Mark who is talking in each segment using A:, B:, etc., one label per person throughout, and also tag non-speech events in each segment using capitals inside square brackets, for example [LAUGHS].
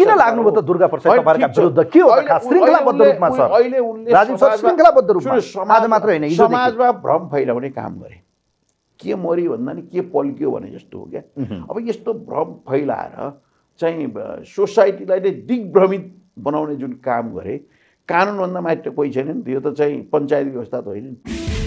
A: किन लाग्नुभयो। त दुर्गा प्रसाद तपाईँहरूका। विरुद्ध? के हो खास श्रृङ्खलाबद्ध रूपमा
B: अहिले उनले
A: राजीव सर
B: समाजमा-
A: श्रृङ्खलाबद्ध रूपमा। आज मात्र होइन।
B: समाजमा भ्रम फैलाउने काम गरे। के मऱ्यो भन्दा नि के पल्क्यो भने जस्तो हो क्या? अब यस्तो भ्रम फैलाएर चाहिँ सोसाइटीलाई नै दिग्भ्रमित बनाउने जुन काम गरे कानुनभन्दा मात्र कोही छैन नि यो त चाहिँ पञ्चायत व्यवस्था त होइन नि।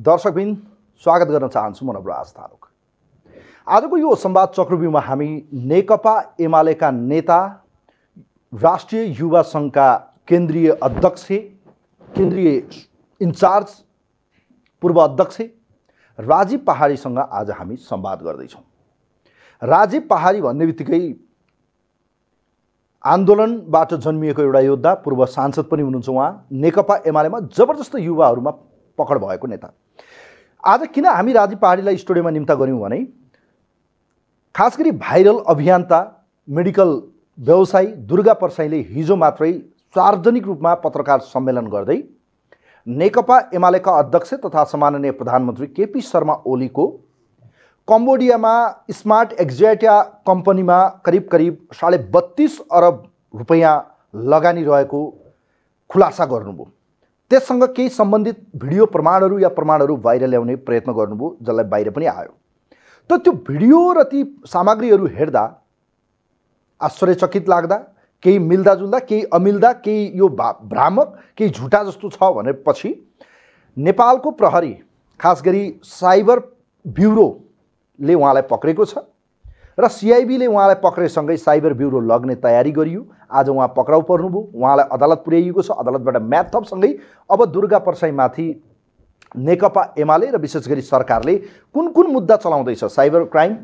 A: दर्शकबिन स्वागत गर्न चाहन्छु म नवराज थारुक आजको यो संवाद चक्रव्यूहमा हामी नेकपा एमालेका नेता राष्ट्रिय युवा सङ्घका केन्द्रीय अध्यक्ष केन्द्रीय इन्चार्ज पूर्व अध्यक्ष राजीव पहाडीसँग आज हामी संवाद गर्दैछौँ। राजीव पहाडी भन्ने बित्तिकै आन्दोलनबाट जन्मिएको एउटा योद्धा पूर्व सांसद पनि हुनुहुन्छ उहाँ। नेकपा एमालेमा जबरजस्त युवाहरूमा पकड भएको नेता। आज किन हामी राजीव पहाडीलाई स्टुडियोमा निम्ता गऱ्यौँ भने खास गरी भाइरल अभियन्ता मेडिकल व्यवसायी दुर्गा परसाईले हिजो मात्रै सार्वजनिक रूपमा पत्रकार सम्मेलन गर्दै नेकपा एमालेका अध्यक्ष तथा सम्माननीय प्रधानमन्त्री केपी शर्मा ओलीको कम्बोडियामा स्मार्ट एक्जेटिया कम्पनीमा करिब करिब साढे बत्तिस अरब रुपियाँ लगानी रहेको खुलासा गर्नुभयो। त्यससँग केही सम्बन्धित भिडियो प्रमाणहरू या प्रमाणहरू बाहिर ल्याउने प्रयत्न गर्नुभयो जसलाई बाहिर पनि आयो। त त्यो भिडियो र ती सामग्रीहरू हेर्दा आश्चर्यचकित लाग्दा केही मिल्दाजुल्दा केही अमिल्दा केही यो भा भ्रामक केही झुटा जस्तो छ भनेपछि नेपालको प्रहरी खास गरी साइबर ब्युरोले उहाँलाई पक्रेको छ। र सिआइबीले उहाँलाई पक्रेसँगै साइबर ब्युरो लग्ने तयारी गरियो। आज उहाँ पक्राउ पर्नुभयो। उहाँलाई अदालत पुर्याइएको छ। अदालतबाट म्याथ थपसँगै अब दुर्गा परसाईमाथि नेकपा एमाले र विशेष गरी सरकारले कुन कुन मुद्दा चलाउँदैछ? Cyber crime.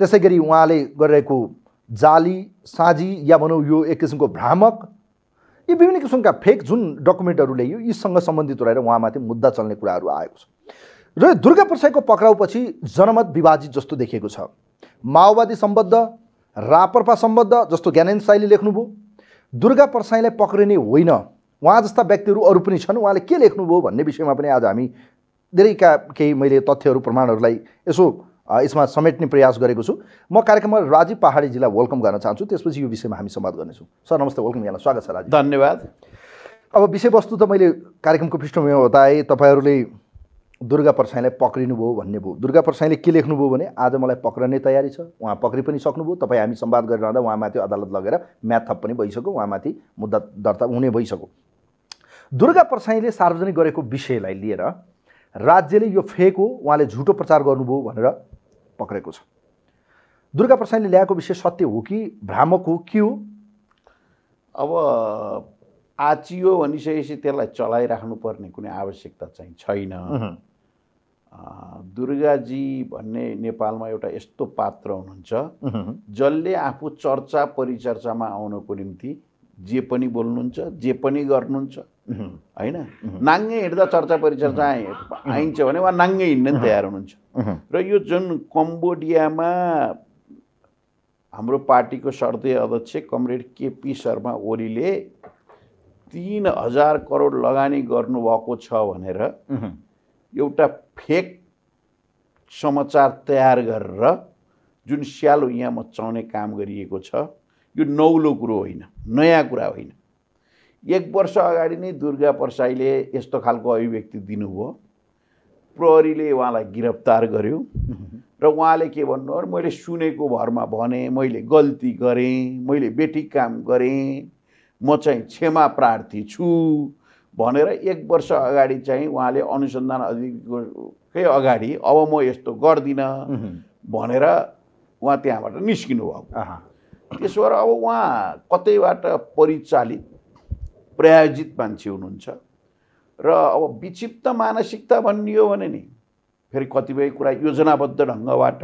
A: त्यसै गरी उहाँले गरिरहेको जाली साझी या भनौँ यो एक किसिमको भ्रामक यी विभिन्न किसिमका फेक जुन डकुमेन्टहरू ल्याइयो यीसँग सम्बन्धित रहेर उहाँमाथि मुद्दा चल्ने कुराहरू आएको छ। र दुर्गा प्रसाईको पक्राउपछि जनमत विभाजित जस्तो देखिएको छ। माओवादी सम्बद्ध रापरपा सम्बद्ध जस्तो ज्ञानेन साईले लेख्नुभयो। दुर्गा प्रसाईलाई पक्रिने होइन उहाँ जस्ता व्यक्तिहरू अरू पनि छन् उहाँले के लेख्नुभयो भन्ने विषयमा पनि आज हामी धेरैका केही मैले तथ्यहरू प्रमाणहरूलाई यसो यसमा समेट्ने प्रयास गरेको छु। म कार्यक्रममा राजीव पहाडीजीलाई वेलकम गर्न चाहन्छु। त्यसपछि यो विषयमा हामी संवाद गर्नेछौँ। सर नमस्ते वेलकम यहाँलाई। स्वागत छ राजीव।
B: धन्यवाद।
A: अब विषयवस्तु त मैले कार्यक्रमको पृष्ठभूमिमा बताएँ तपाईँहरूले दुर्गा परसाईलाई पक्रिनुभयो भन्ने भयो। दुर्गा परसाईले के लेख्नुभयो भने आज मलाई पक्रने तयारी छ। उहाँ पक्रि पनि सक्नुभयो। तपाईँ हामी संवाद गरिरहँदा उहाँमाथि अदालत लगेर म्याथ थप पनि भइसक्यो। उहाँमाथि मुद्दा दर्ता हुने भइसक्यो। दुर्गा परसाईले सार्वजनिक गरेको विषयलाई लिएर राज्यले यो फेक हो उहाँले झुटो प्रचार गर्नुभयो भनेर पक्रेको छ। दुर्गा परसाईले ल्याएको विषय सत्य हो कि भ्रामक हो? के हो?
B: अब आचियो भनिसकेपछि त्यसलाई चलाइराख्नु पर्ने कुनै आवश्यकता चाहिँ छैन। दुर्गाजी भन्ने नेपालमा एउटा यस्तो पात्र हुनुहुन्छ जसले आफू चर्चा परिचर्चामा आउनको निम्ति जे पनि बोल्नुहुन्छ जे पनि गर्नुहुन्छ होइन? नाङ्गे हिँड्दा चर्चा परिचर्चा आइ- आइन्छ भने उहाँ नाङ्गे हिँड्न तयार हुनुहुन्छ। र यो जुन कम्बोडियामा हाम्रो पार्टीको सर्दीय अध्यक्ष कमरेड केपी शर्मा ओलीले तिन हजार करोड लगानी गर्नुभएको छ भनेर एउटा फेक समाचार तयार गरेर जुन स्यालो यहाँ मचाउने काम गरिएको छ यो नौलो कुरो होइन नयाँ कुरा होइन। एक वर्ष अगाडि नै दुर्गा परसाईले यस्तो खालको अभिव्यक्ति दिनुभयो। प्रहरीले उहाँलाई गिरफ्तार गर्यो र उहाँले के भन्नुभयो मैले सुनेको भरमा भने मैले गल्ती गरेँ मैले बेठिक काम गरेँ म चाहिँ क्षमा प्रार्थी छु भनेर एक वर्ष अगाडि चाहिँ उहाँले अनुसन्धान अधिकारीकै अगाडि अब म यस्तो गर्दिनँ भनेर उहाँ त्यहाँबाट निस्किनु भएको त्यसो भएर अब उहाँ कतैबाट परिचालित प्रायोजित मान्छे हुनुहुन्छ? र अब विक्षिप्त मानसिकता भनियो भने नि फेरि कतिपय कुरा योजनाबद्ध ढङ्गबाट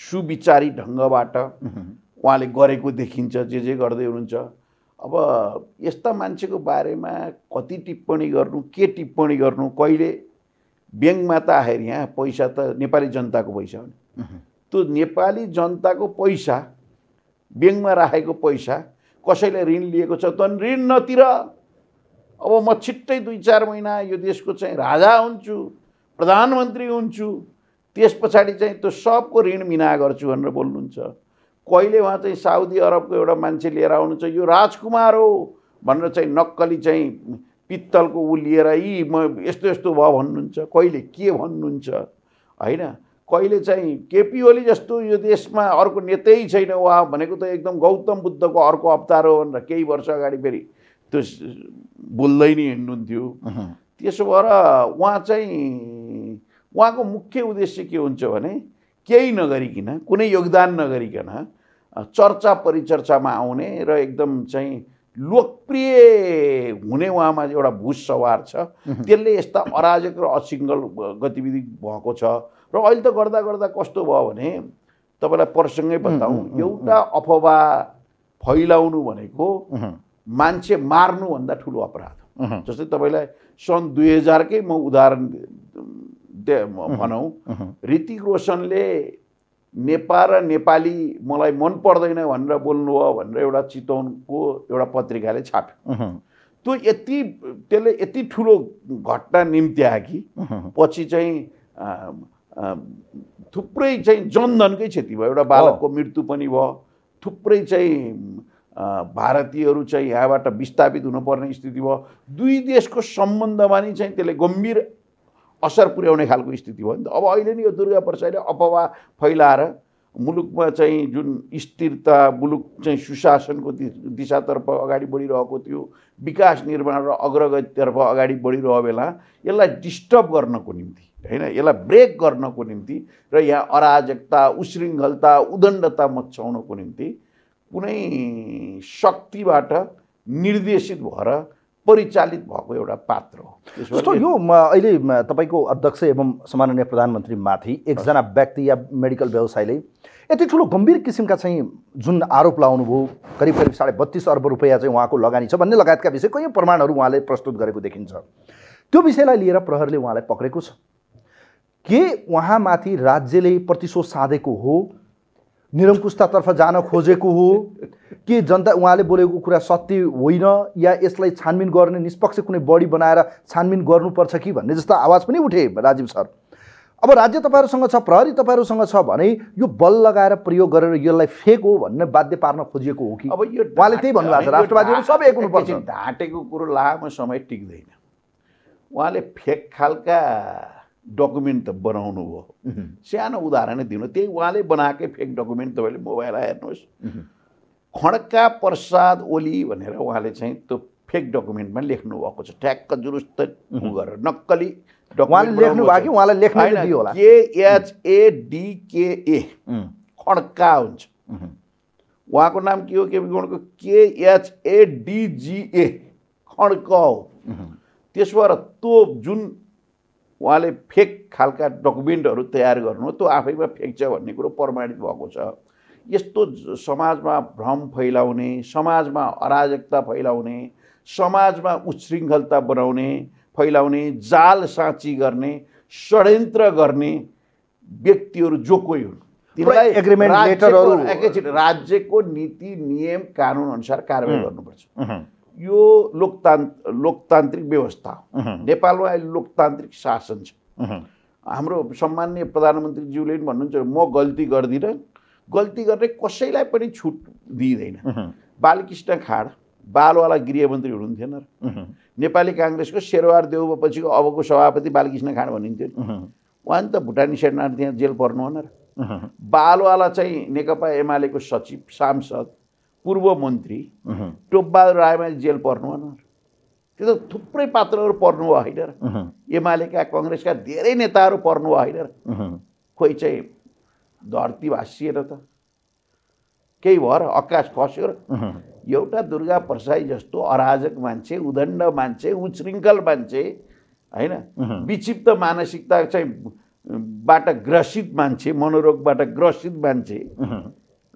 B: सुविचारी ढङ्गबाट उहाँले गरेको देखिन्छ जे जे गर्दै हुनुहुन्छ। अब यस्ता मान्छेको बारेमा कति टिप्पणी गर्नु के टिप्पणी गर्नु कहिले ब्याङ्कमा त आएर यहाँ पैसा त नेपाली जनताको पैसा हो नि। त्यो नेपाली जनताको पैसा ब्याङ्कमा राखेको पैसा कसैले ऋण लिएको छ त ऋण नतिर। अब म छिट्टै दुई चार महिना यो देशको चाहिँ राजा हुन्छु प्रधानमन्त्री हुन्छु त्यस पछाडि चाहिँ त्यो सबको ऋण मिना गर्छु भनेर बोल्नुहुन्छ। कहिले उहाँ चाहिँ साउदी अरबको एउटा मान्छे लिएर आउनुहुन्छ यो राजकुमार हो भनेर चाहिँ नक्कली चाहिँ पित्तलको ऊ लिएर यी म यस्तो यस्तो भयो भन्नुहुन्छ। कहिले के भन्नुहुन्छ? होइन? कहिले चाहिँ केपी ओली जस्तो यो देशमा अर्को नेतै छैन उहाँ भनेको त एकदम गौतम बुद्धको अर्को अवतार हो भनेर केही वर्ष अगाडि फेरि त्यो बोल्दै नै हिँड्नुहुन्थ्यो। त्यसो भएर उहाँ चाहिँ उहाँको मुख्य उद्देश्य के हुन्छ भने केही नगरिकन कुनै योगदान नगरिकन चर्चा परिचर्चामा आउने र एकदम चाहिँ लोकप्रिय हुने उहाँमा एउटा भुज सवार छ। त्यसले यस्ता अराजक र असिङ्गल गतिविधि भएको छ। र अहिले त गर्दा गर्दा कस्तो भयो भने तपाईँलाई प्रसङ्गै बताउँ। एउटा अफवाह फैलाउनु भनेको मान्छे मार्नुभन्दा ठुलो अपराध। जस्तै तपाईँलाई सन् दुई हजारकै म उदाहरण भनौँ। ऋतिक रोशनले नेपाल र नेपाली मलाई मन पर्दैन भनेर बोल्नुभयो भनेर एउटा चितवनको एउटा पत्रिकाले छाप्यो। त्यो यति त्यसले यति ठुलो घटना निम्त्यायो कि पछि चाहिँ थुप्रै चाहिँ जनधनकै क्षति भयो। एउटा बालकको मृत्यु पनि भयो। थुप्रै चाहिँ भारतीयहरू चाहिँ यहाँबाट विस्थापित हुनुपर्ने स्थिति भयो। दुई देशको सम्बन्धमा नि चाहिँ त्यसले गम्भीर असर पुर्याउने खालको स्थिति भयो नि त। अब अहिले नि यो दुर्गा प्रसादले अफवाह फैलाएर मुलुकमा चाहिँ जुन स्थिरता मुलुक चाहिँ सुशासनको दिशातर्फ अगाडि बढिरहेको थियो विकास निर्माण र अग्रगतितर्फ अगाडि बढिरहेको बेला यसलाई डिस्टर्ब गर्नको निम्ति होइन? यसलाई ब्रेक गर्नको निम्ति र यहाँ अराजकता उशृङ्खलता उदण्डता मचाउनको निम्ति कुनै शक्तिबाट निर्देशित भएर परिचालित भएको एउटा पात्र हो।
A: जस्तो यो म अहिले तपाईँको अध्यक्ष एवं सम्माननीय प्रधानमन्त्रीमाथि एकजना व्यक्ति या मेडिकल व्यवसायले यति ठुलो गम्भीर किसिमका चाहिँ जुन आरोप लगाउनुभयो करिब करिब साढे बत्तिस अर्ब रुपियाँ चाहिँ उहाँको लगानी छ भन्ने लगायतका विषय कयौँ प्रमाणहरू उहाँले प्रस्तुत गरेको देखिन्छ। त्यो विषयलाई लिएर प्रहरले उहाँलाई पक्रेको छ। के उहाँमाथि राज्यले प्रतिशोध साधेको हो? निरङ्कुशतातर्फ जान खोजेको हो। के जनता उहाँले बोलेको कुरा सत्य होइन या यसलाई छानबिन गर्ने निष्पक्ष कुनै बढी बनाएर छानबिन गर्नुपर्छ कि भन्ने जस्तो आवाज पनि उठे राजीव सर। अब राज्य तपाईँहरूसँग छ प्रहरी तपाईँहरूसँग छ भने यो बल लगाएर प्रयोग गरेर यसलाई फेक हो भन्ने बाध्य पार्न खोजिएको हो कि?
B: अब यो
A: उहाँले त्यही भन्नुभएको छ राष्ट्रवादीहरू सबै एक हुनुपर्छ।
B: ढाँटेको कुरो लामो समय टिक्दैन। उहाँले फेक खालका डकुमेन्ट त बनाउनु भयो। सानो उदाहरण दिनु। त्यही उहाँले बनाएकै फेक डकुमेन्ट तपाईँले मोबाइल हेर्नुहोस्। खड्का प्रसाद ओली भनेर उहाँले चाहिँ त्यो फेक डकुमेन्टमा लेख्नु भएको छ। ठ्याक्क जुरुस्त गरेर नक्कली
A: लेख्नु भयो कि उहाँलाई लेख्न दियो होला?
B: केएचएडिकेए खड्का हुन्छ। उहाँको नाम के हो? के गणको केएचएडिजिए खड्क हो। त्यसो भएर त्यो जुन उहाँले फेक खालका डकुमेन्टहरू तयार गर्नु त्यो आफैमा फेक छ भन्ने कुरो प्रमाणित भएको छ। यस्तो समाजमा भ्रम फैलाउने समाजमा अराजकता फैलाउने समाजमा उच्छृङ्खलता बनाउने फैलाउने जाल साँची गर्ने षड्यन्त्र गर्ने व्यक्तिहरू जो कोही हुन्।
A: पुरै agreement
B: राज्यको-
A: letterहरू-
B: एकैछिन राज्यको नीति नियम कानुन अनुसार कारवाही। गर्नुपर्छ। यो लोकतान्त्र लोकतान्त्रिक व्यवस्था। नेपालमा अहिले लोकतान्त्रिक शासन छ। हाम्रो सम्मान्य प्रधानमन्त्रीज्यूले पनि भन्नुहुन्छ म गल्ती गर्दिनँ। गल्ती गर्ने कसैलाई पनि छुट दिइँदैन। बालकृष्ण खाड बालवाला गृहमन्त्री हुनुहुन्थेन र। नेपाली काङ्ग्रेसको शेरवार देउपछिको अबको सभापति बालकृष्ण खाड भनिन्थ्यो। उहाँ। नि त भुटानी शरणार्थी त्यहाँ जेल पर्नु र। बालवाला चाहिँ नेकपा एमालेको सचिव सांसद पूर्व मन्त्री टोपबहादुर रायमा जेल पर्नु भन त्यो त थुप्रै पात्रहरू पर्नु भयो होइन र? एमालेका कङ्ग्रेसका धेरै नेताहरू पर्नु भयो होइन र? खोइ चाहिँ धरती भाँसिएर त केही भएर आकाश खस्यो र? एउटा दुर्गा प्रसाई जस्तो अराजक मान्छे उदण्ड मान्छे उच्छृङ्खल मान्छे होइन? विक्षिप्त मानसिकता चाहिँ बाट ग्रसित मान्छे मनोरोगबाट ग्रसित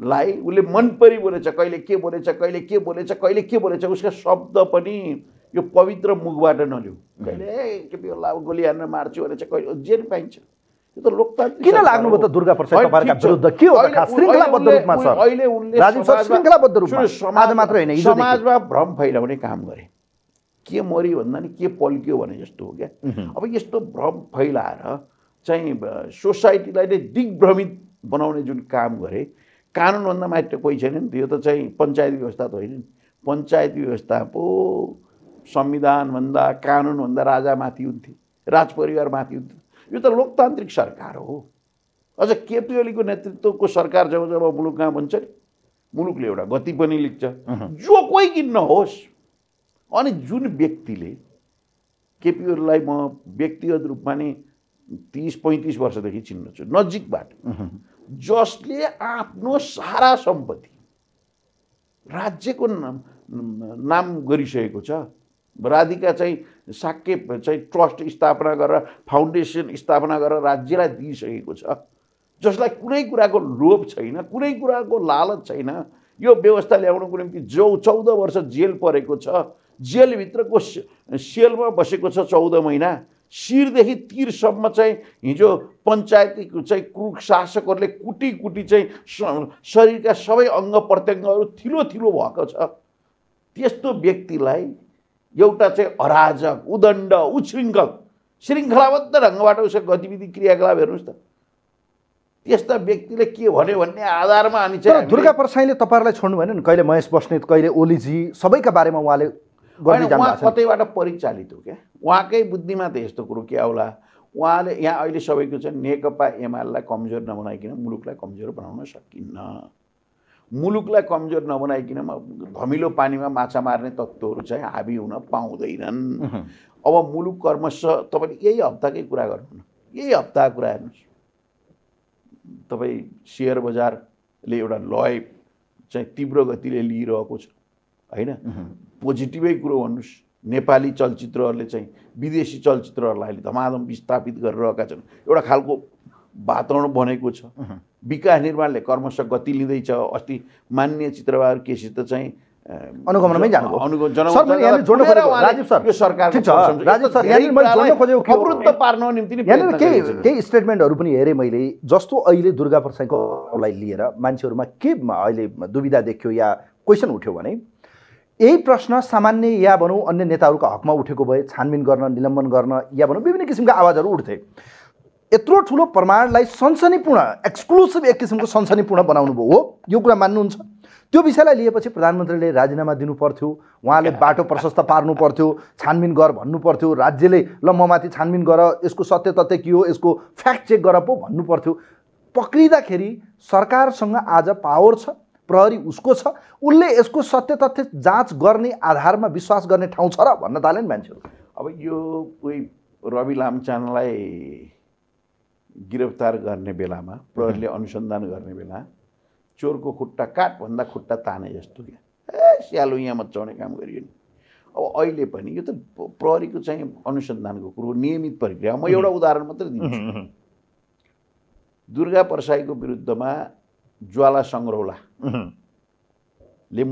B: मान्छेलाई उसले मन परी बोलेछ कहिले के बोलेछ कहिले के बोलेछ कहिले के बोलेछ उसका शब्द पनि यो पवित्र मुखबाट नलिउ कहिले के होला गोली हानेर मार्छु भनेछ कहिले जे पाइन्छ। त्यो त लोकतान्त्रिक
A: किन लाग्नुभयो। त दुर्गा प्रसाद
B: छ।
A: विरुद्ध? के हो खास श्रृङ्खलाबद्ध रूपमा सर।
B: अहिले उनले
A: राजीव सर
B: समाजमा-
A: श्रृङ्खलाबद्ध रूपमा। आज मात्र होइन।
B: समाजमा भ्रम फैलाउने काम गरे। के मऱ्यो भन्दा नि के पल्क्यो भने जस्तो हो क्या। अब यस्तो भ्रम फैलाएर चाहिँ सोसाइटीलाई नै दिग्भ्रमित बनाउने जुन काम गरे कानुनभन्दा मात्र कोही छैन नि त्यो त चाहिँ पञ्चायत व्यवस्था त होइन नि। पञ्चायत व्यवस्था पो संविधानभन्दा कानुनभन्दा राजामाथि हुन्थे राजपरिवारमाथि हुन्थ्यो यो त लोकतान्त्रिक सरकार हो। अझ केपी ओलीको नेतृत्वको सरकार जब जब मुलुकमा बन्छ नि? मुलुकले एउटा गति पनि लिन्छ जो कोही किन्न होस् अनि जुन व्यक्तिले केपी ओलीलाई म व्यक्तिगत रूपमा नै तिस पैँतिस वर्षदेखि चिन्छु नजिकबाट। जसले आफ्नो सारा सम्पत्ति राज्यको नाम नाम गरिसकेको छ। राधिका चाहिँ साक्य चाहिँ ट्रस्ट स्थापना गरेर फाउन्डेसन स्थापना गरेर राज्यलाई दिइसकेको छ। जसलाई कुनै कुराको लोभ छैन कुनै कुराको लालच छैन। यो व्यवस्था ल्याउनको निम्ति जो चौध वर्ष जेल परेको छ जेलभित्रको सेलमा बसेको छ चौध महिना। शिरदेखि तिरसम्म चाहिँ हिजो पञ्चायतीको चाहिँ क्रुक शासकहरूले कुटी कुटी चाहिँ शरीरका सबै अङ्ग प्रत्यङ्गहरू थिलो थिलो भएको छ। त्यस्तो व्यक्तिलाई एउटा चाहिँ अराजक उदण्ड उच्छृङ्खल श्रृङ्खलाबद्ध ढङ्गबाट उसको गतिविधि क्रियाकलाप हेर्नुहोस् त। त्यस्ता व्यक्तिले के भन्यो भन्ने आधारमा अनि चाहिँ
A: दुर्गा प्रसाईले तपाईँहरूलाई छोड्नु भएन नि? कहिले महेश बस्नेत कहिले ओलीजी सबैका बारेमा उहाँले
B: उहाँ कतैबाट परिचालित हो क्या उहाँकै बुद्धिमा त यस्तो कुरो के आउला उहाँले यहाँ अहिले सबैको चाहिँ नेकपा एमालेलाई कमजोर नबनाइकन मुलुकलाई कमजोर बनाउन सकिन्न मुलुकलाई कमजोर नबनाइकन म- धमिलो पानीमा माछा मार्ने तत्त्वहरू चाहिँ हाबी हुन पाउँदैनन् अब मुलुक कर्मश तपाईँले यही हप्ताकै कुरा गर्नु न यही हप्ताको कुरा हेर्नुहोस् तपाईँ सेयर बजारले एउटा लय चाहिँ तीव्र गतिले लिइरहेको छ होइन पोजिटिभै कुरो भन्नुहोस् नेपाली चलचित्रहरूले चाहिँ विदेशी चलचित्रहरूलाई अहिले धमाधम विस्थापित गरिरहेका छन्। एउटा खालको वातावरण बनेको छ। विकास निर्माणले कर्मश गति लिँदैछ। अस्ति मान्य केसी त चाहिँ
A: अनुगमनमै जानुभयो। केही स्टेटमेन्टहरू पनि हेरेँ मैले। जस्तो अहिले दुर्गा प्रसाईकोलाई लिएर मान्छेहरूमा के अहिले दुविधा देखियो या क्वेसन उठ्यो भने यही प्रश्न सामान्य या भनौँ अन्य नेताहरूको हकमा उठेको भए छानबिन गर्न निलम्बन गर्न या भनौँ विभिन्न किसिमका आवाजहरू उठ्थे। यत्रो ठुलो प्रमाणलाई सनसनीपूर्ण एक्सक्लुसिभ एक किसिमको सनसनीपूर्ण बनाउनु भयो हो। यो कुरा मान्नुहुन्छ। त्यो विषयलाई लिएपछि प्रधानमन्त्रीले राजीनामा दिनु पर्थ्यो उहाँले [LAUGHS] बाटो प्रशस्त पार्नु पर्थ्यो छानबिन गर भन्नु पर्थ्यो राज्यले ल म माथि छानबिन गर यसको सत्य तथ्य के हो यसको फ्याक्ट चेक गर पो भन्नु पर्थ्यो पक्रिँदाखेरि सरकारसँग आज पावर छ। प्रहरी उसको छ। उसले यसको सत्य तथ्य जाँच गर्ने आधारमा विश्वास गर्ने ठाउँ छ र भन्न थाले नि मान्छेहरू।
B: अब यो कोही रवि लामचानलाई गिरफ्तार गर्ने बेलामा प्रहरीले अनुसन्धान गर्ने बेला चोरको खुट्टा काट भन्दा खुट्टा ताने जस्तो क्या। ए स्यालो यहाँ मचाउने काम गरियो नि। अब अहिले पनि यो त प्रहरीको चाहिँ अनुसन्धानको कुरो नियमित प्रक्रिया म एउटा उदाहरण मात्रै दिन्छु। दुर्गा प्रसाईको विरुद्धमा ज्वाला सङ्ग्रौलाले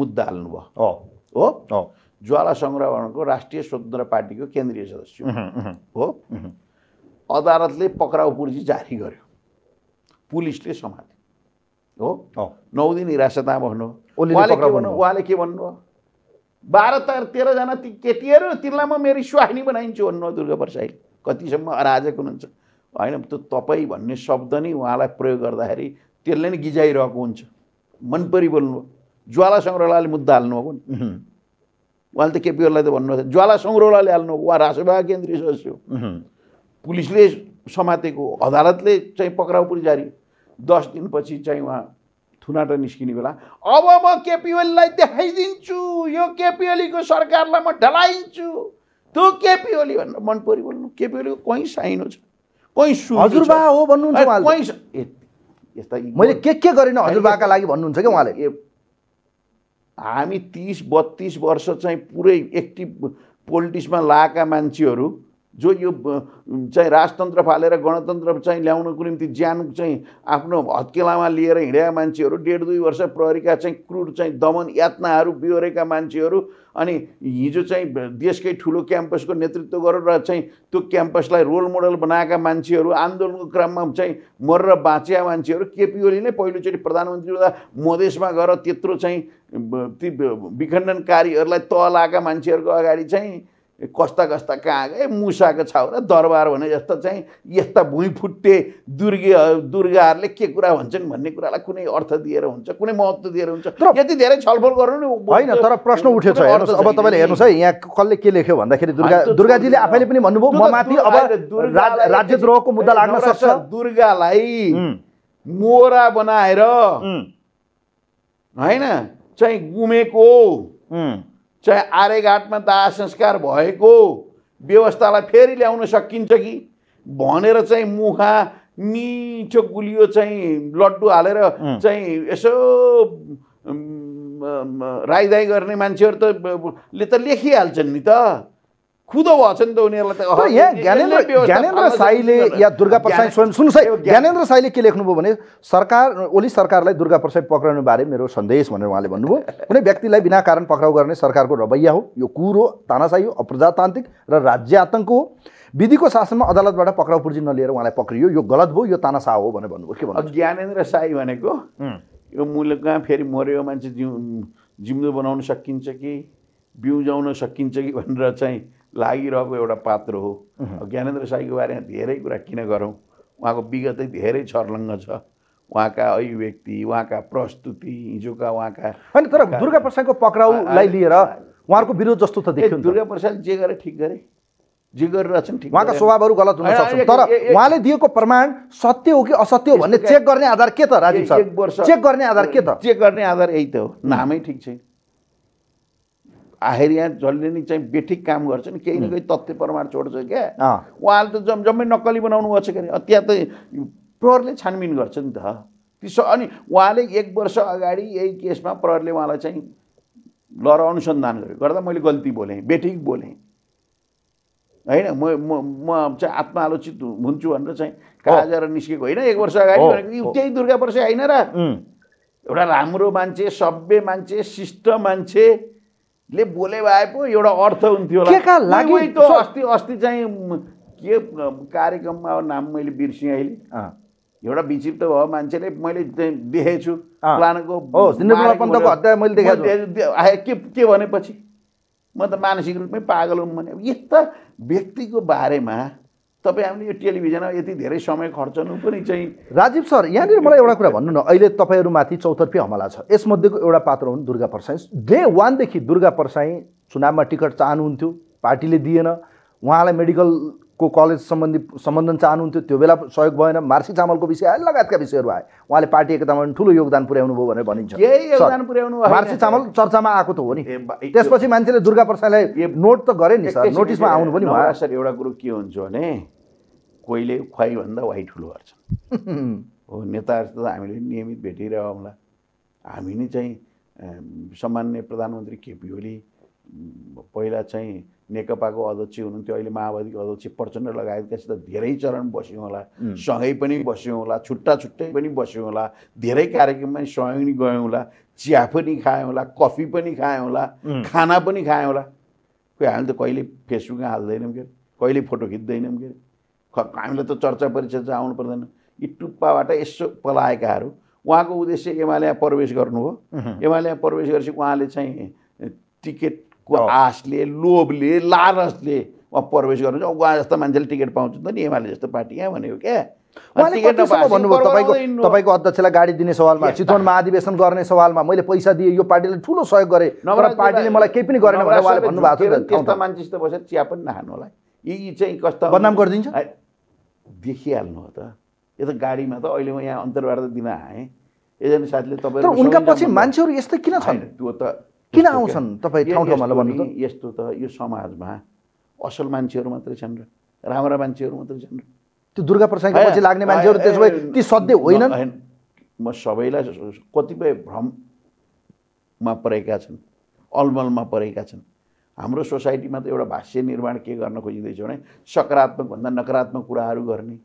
B: मुद्दा हाल्नुभयो
A: हो
B: हो ज्वाला सङ्ग्रहणको राष्ट्रिय स्वतन्त्र पार्टीको केन्द्रीय सदस्य हो अदालतले पक्राउ पूर्जी जारी गर्यो पुलिसले समात्यो हो नौ दिन हिरासतमा भन्नु
A: ओलीले
B: उहाँले के भन्नु। उहाँले के भन्नुभयो बाह्र त तेह्रजना ती केटीहरू तिनलाई म मेरो सुहानी बनाइन्छु भन्नुभयो दुर्गा प्रसाईले कतिसम्म अराजक हुनुहुन्छ होइन त्यो तपाईँ भन्ने शब्द नै उहाँलाई प्रयोग गर्दाखेरि त्यसले नै गिजाइरहेको हुन्छ मन परि बोल्नुभयो ज्वाला सङ्ग्रहलाले मुद्दा हाल्नुभएको नि उहाँले त केपीहरूलाई त भन्नुभएको ज्वाला सङ्ग्रहलाले हाल्नु उहाँ राष्ट्रसभा केन्द्रीय सदस्य हो पुलिसले समातेको अदालतले चाहिँ पक्राउ पुरी जारी दस दिनपछि चाहिँ उहाँ थुनाटा निस्किने बेला अब म केपी ओलीलाई देखाइदिन्छु यो केपी ओलीको सरकारलाई म ढलाइन्छु त्यो केपी ओली भनेर मन परि बोल्नु केपी ओलीको कहीँ साइनो छ कहीँ।
A: हजुरबा हो भन्नुहुन्छ
B: कहीँ यस्ता
A: मैले के के गरेन? हजुरबाका लागि भन्नुहुन्छ क्या उहाँले?
B: ए, हामी तिस बत्तिस वर्ष चाहिँ पुरै एक्टिभ पोलिटिक्समा लागेका मान्छेहरू जो यो चाहिँ राजतन्त्र फालेर गणतन्त्र चाहिँ ल्याउनको निम्ति ज्यान चाहिँ आफ्नो हत्केलामा लिएर हिँडेका मान्छेहरू डेढ दुई वर्ष प्रहरीका चाहिँ क्रुर चाहिँ दमन यातनाहरू बिहोरेका मान्छेहरू अनि हिजो चाहिँ देशकै ठुलो क्याम्पसको नेतृत्व गरेर चाहिँ त्यो क्याम्पसलाई रोल मोडल बनाएका मान्छेहरू आन्दोलनको क्रममा चाहिँ मरेर बाँचिया मान्छेहरू केपी ओलीले पहिलोचोटि प्रधानमन्त्री हुँदा मधेसमा गएर त्यत्रो चाहिँ ती विखण्डनकारीहरूलाई तह लगाएका मान्छेहरूको अगाडि चाहिँ कस्ता कस्ता कहाँ गए? मुसाको छाउरा दरबार भने जस्तो चाहिँ यस्ता भुइँ फुट्टे दुर्गे दुर्गाहरूले के कुरा भन्छन् भन्ने कुरालाई कुनै अर्थ दिएर हुन्छ कुनै महत्त्व दिएर हुन्छ। यति धेरै छलफल गर्नु नि
A: होइन तर प्रश्न उठेछ
B: कुनै
A: हेर्नुहोस् अब तपाईँले। हेर्नुहोस् है यहाँ कसले के लेख्यो भन्दाखेरि दुर्गा दुर्गाजीले आफैले पनि भन्नुभयो म माथि अब राज्यद्रोहको मुद्दा लाग्न सक्छ।
B: दुर्गालाई मोरा बनाएर होइन चाहिँ गुमेको चाहिँ आर्यघाटमा दाह संस्कार भएको व्यवस्थालाई फेरि ल्याउन सकिन्छ कि भनेर चाहिँ मुखा मिठो गुलियो चाहिँ लड्डु हालेर। चाहिँ यसो राईदाई गर्ने मान्छेहरू त ले त लेखिहाल्छन् नि त खुदो भएछ नि त उनीहरूलाई
A: यहाँ ज्ञानेन्द्र ज्ञानेन्द्र साईले। या दुर्गा प्रसाद स्वयं सुन्नुहोस् है। ज्ञानेन्द्र साईले के लेख्नुभयो भने सरकार ओली सरकारलाई दुर्गा प्रसाद पक्राउने बारे मेरो सन्देश भनेर उहाँले भन्नुभयो। कुनै व्यक्तिलाई बिना कारण पक्राउ गर्ने सरकारको रवैया हो। यो कुर हो तानासाही हो अप्रजातान्त्रिक र राज्य आतङ्क हो। विधिको शासनमा अदालतबाट पक्राउ पुर्जी नलिएर उहाँलाई पक्रियो। यो गलत भयो यो तानासा हो भनेर भन्नुभयो। के भन्नु
B: ज्ञानेन्द्र साई भनेको यो मुलुकमा फेरि मऱ्यो मान्छे जिउ जिउँदो बनाउन सकिन्छ कि बिउजाउन सकिन्छ कि भनेर चाहिँ लागिरहेको एउटा पात्र हो। ज्ञानेन्द्र साईको बारेमा धेरै कुरा किन गरौँ? उहाँको विगतै धेरै छर्लङ्ग छ। उहाँका अभिव्यक्ति उहाँका प्रस्तुति हिजोका उहाँका
A: होइन तर दुर्गा प्रसादको पक्राउलाई लिएर उहाँहरूको विरोध जस्तो त देखियो।
B: दुर्गा प्रसाद जे गरे ठिक गरे। जे गरिरहेछन् ठिक
A: उहाँका। स्वभावहरू गलत हुन सक्छन्।
B: एक-
A: तर उहाँले दिएको प्रमाण सत्य हो कि असत्य हो भन्ने चेक गर्ने आधार के त राजीव सर? चेक गर्ने आधार के त?
B: चेक गर्ने आधार यही त हो। नामै ठिक छैन। आखिर यहाँ जसले नि चाहिँ बेठिक काम गर्छ नि केही न केही तथ्य प्रमाण छोड्छ क्या। उहाँले त जम जम्मै नक्कली बनाउनु भएको छ के अरे अब त्यहाँ त प्रहरले छानबिन गर्छ नि त। ती स अनि उहाँले एक वर्ष अगाडि यही केसमा प्रहरले उहाँलाई चाहिँ लर अनुसन्धान गर्यो। गर्दा मैले गल्ती बोलेँ बेठिक बोलेँ। होइन म म म चाहिँ आत्मालोचित हुन्छु भनेर चाहिँ काजेर निस्केको। होइन एक वर्ष अगाडि भनेको। त्यही दुर्गा प्रसाद होइन र। एउटा राम्रो मान्छे सभ्य मान्छे शिष्ट मान्छेले बोले भए पो एउटा अर्थ हुन्थ्यो अस्ति अस्ति चाहिँ के कार्यक्रममा नाम मैले बिर्सेँ अहिले। एउटा विचित्र भयो मान्छेले मैले देखेको छु। के के भनेपछि? म त मानसिक रूपमै पागल हुँ भने। यस्ता व्यक्तिको बारेमा तपाईँ हामीले यो टेलिभिजनमा यति धेरै समय खर्चनु पनि चाहिँ
A: राजीव सर यहाँनिर मलाई एउटा कुरा भन्नु न। अहिले तपाईँहरूमाथि चौतर्फी हमला छ। यसमध्येको एउटा पात्र हुन् दुर्गा परसाई। डे वानदेखि दुर्गा परसाई चुनावमा टिकट चाहनुहुन्थ्यो पार्टीले दिएन। उहाँलाई मेडिकलको कलेज सम्बन्धी सम्बन्धन चाहनुहुन्थ्यो त्यो बेला सहयोग भएन। मार्सी चामलको विषय आयो लगायतका विषयहरू आए। उहाँले पार्टी एकतामा पनि ठुलो योगदान पुर्याउनु भयो भनेर भनिन्छ।
B: केही योगदान पुर्याउनु।
A: मार्सी चामल चर्चामा आएको त हो नि। त्यसपछि मान्छेले दुर्गा प्रसाईलाई
B: ए-
A: नोट त गरे नि सर। नोटिसमा
B: के-
A: आउनु पनि भयो।
B: सर एउटा कुरो के हुन्छ भने कोहीले खुवाइभन्दा वाइ ठुलो गर्छ हो नेताहरू त हामीले नियमित भेटिरहँला हामी नै चाहिँ अम, सम्मान्य प्रधानमन्त्री केपी ओली पहिला चाहिँ नेकपाको अध्यक्ष हुनुहुन्थ्यो अहिले माओवादीको अध्यक्ष प्रचण्ड लगायतकासित धेरै चरण बस्यौँ होला सँगै पनि बस्यौँ होला छुट्टा छुट्टै पनि बस्यौँ होला धेरै कार्यक्रममा सँगै पनि गयौँ होला चिया पनि खायौँ होला कफी पनि खायौँ होला खाना पनि खायौँ होला। खोइ हामीले त कहिले फेसबुकमा हाल्दैनौँ के? कहिले फोटो खिच्दैनौँ के? हामीलाई त चर्चा परिचर्चा आउनु पर्दैन। यी टुप्पाबाट यसो पलाएकाहरू उहाँको उद्देश्य एमाले प्रवेश गर्नुभयो एमाले प्रवेश गरेपछि उहाँले चाहिँ टिकटको
A: हो।
B: आशले लोभले लालचले उहाँ प्रवेश गर्नुहुन्छ उहाँ जस्तो मान्छेले टिकट पाउँछ नि त नि एमाले जस्तो पार्टी यहाँ भनेको क्या
A: भन्नुभयो तपाईँको। तपाईँको अध्यक्षलाई गाडी दिने सवालमा
B: के-
A: चितवनमा महाधिवेशन गर्ने सवालमा मैले पैसा दिएँ यो पार्टीले ठुलो सहयोग गरेँ तर पार्टीले मलाई केही पनि गरेन भनेर उहाँले भन्नुभएको छ
B: त्यस्ता
A: नि त।
B: मान्छेसित बसेर चिया पनि नखानु होला यी चाहिँ कस्ता
A: बदनाम गरिदिन्छ?
B: देखिहाल्नु हो त यो त गाडीमा त अहिले म यहाँ अन्तर्वार्ता दिन आएँ एकजना साथीले तपाईँहरू
A: उनका पछि मान्छेहरू यस्तै किन छन्
B: त्यो त
A: किन आउँछन्? तपाईँ ठाउँ ठाउँमा ल भन्नु
B: यस्तो त यो समाजमा असल मान्छेहरू मात्रै छन् र राम्रा मान्छेहरू मात्रै छन् र।
A: त्यो दुर्गा पछि लाग्ने मान्छेहरू त्यसो भए ती सध्य होइनन्?
B: होइन, म सबैलाई कतिपय भ्रममा परेका छन् अलमलमा परेका छन्। हाम्रो सोसाइटीमा त एउटा भाष्य निर्माण के गर्न खोजिँदैछ भने सकारात्मक भन्दा नकारात्मक कुराहरू गर्ने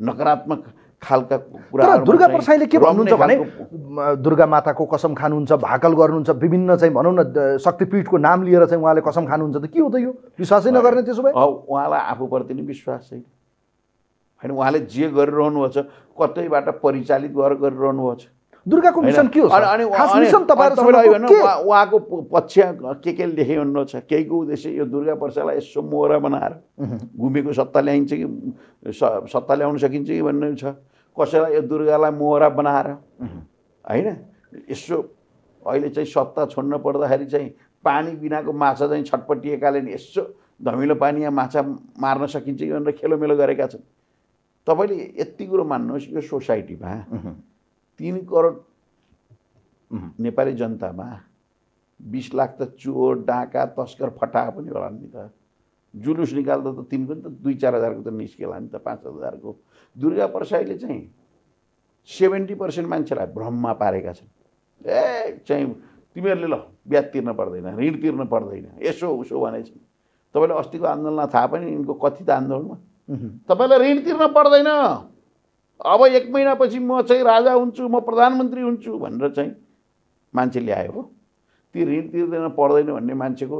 B: नकारात्मक खालका कुराहरू
A: दुर्गा प्रसाईले के भन्नुहुन्छ भने दुर्गा माताको कसम खानुहुन्छ भाकल गर्नुहुन्छ विभिन्न चाहिँ भनौँ न शक्तिपीठको नाम लिएर चाहिँ उहाँले कसम खानुहुन्छ त के हो त यो? विश्वासै नगर्ने त्यसो भए?
B: उहाँलाई आफूप्रति नै विश्वास छैन होइन उहाँले जे गरिरहनु भएको छ कतैबाट परिचालित गरेर गरिरहनु भएको छ।
A: दुर्गाको? मिसन के हो?
B: अनि- उहाँको पक्ष के के लेखे भन्नु छ? केहीको उद्देश्य यो दुर्गा पर्सालाई यसो मोहरा बनाएर घुमेको सत्ता ल्याइन्छ कि सत्ता ल्याउन सकिन्छ कि भन्ने छ? कसैलाई यो दुर्गालाई मोहरा बनाएर। होइन? यसो अहिले चाहिँ सत्ता छोड्न पर्दाखेरि चाहिँ पानी बिनाको माछा चाहिँ छटपटिएकाले नि यसो धमिलो पानीमा माछा मार्न सकिन्छ कि भनेर खेलोमेलो गरेका छन्। तपाईँले यति कुरो मान्नुहोस् यो सोसाइटीमा तिन करोड नेपाली जनतामा बिस लाख त चोर डाका तस्कर फटाहा पनि होला नि त। जुलुस निकाल्दा त तिन पनि त दुई चार हजारको त निस्केला नि त पाँच हजारको। दुर्गा प्रसाईले चाहिँ सेभेन्टी पर्सेन्ट मान्छेलाई भ्रममा पारेका छन्। ए चाहिँ तिमीहरूले ल ब्याज तिर्न पर्दैन ऋण तिर्न पर्दैन यसो उसो भनेछन् तपाईँले अस्तिको आन्दोलनमा थाहा पनि यिनको कथित आन्दोलनमा। तपाईँलाई ऋण तिर्न पर्दैन। अब एक महिनापछि म चाहिँ राजा हुन्छु म प्रधानमन्त्री हुन्छु भनेर चाहिँ मान्छे ल्यायो। हो ती ऋण तिर्दैन पर्दैन भन्ने मान्छेको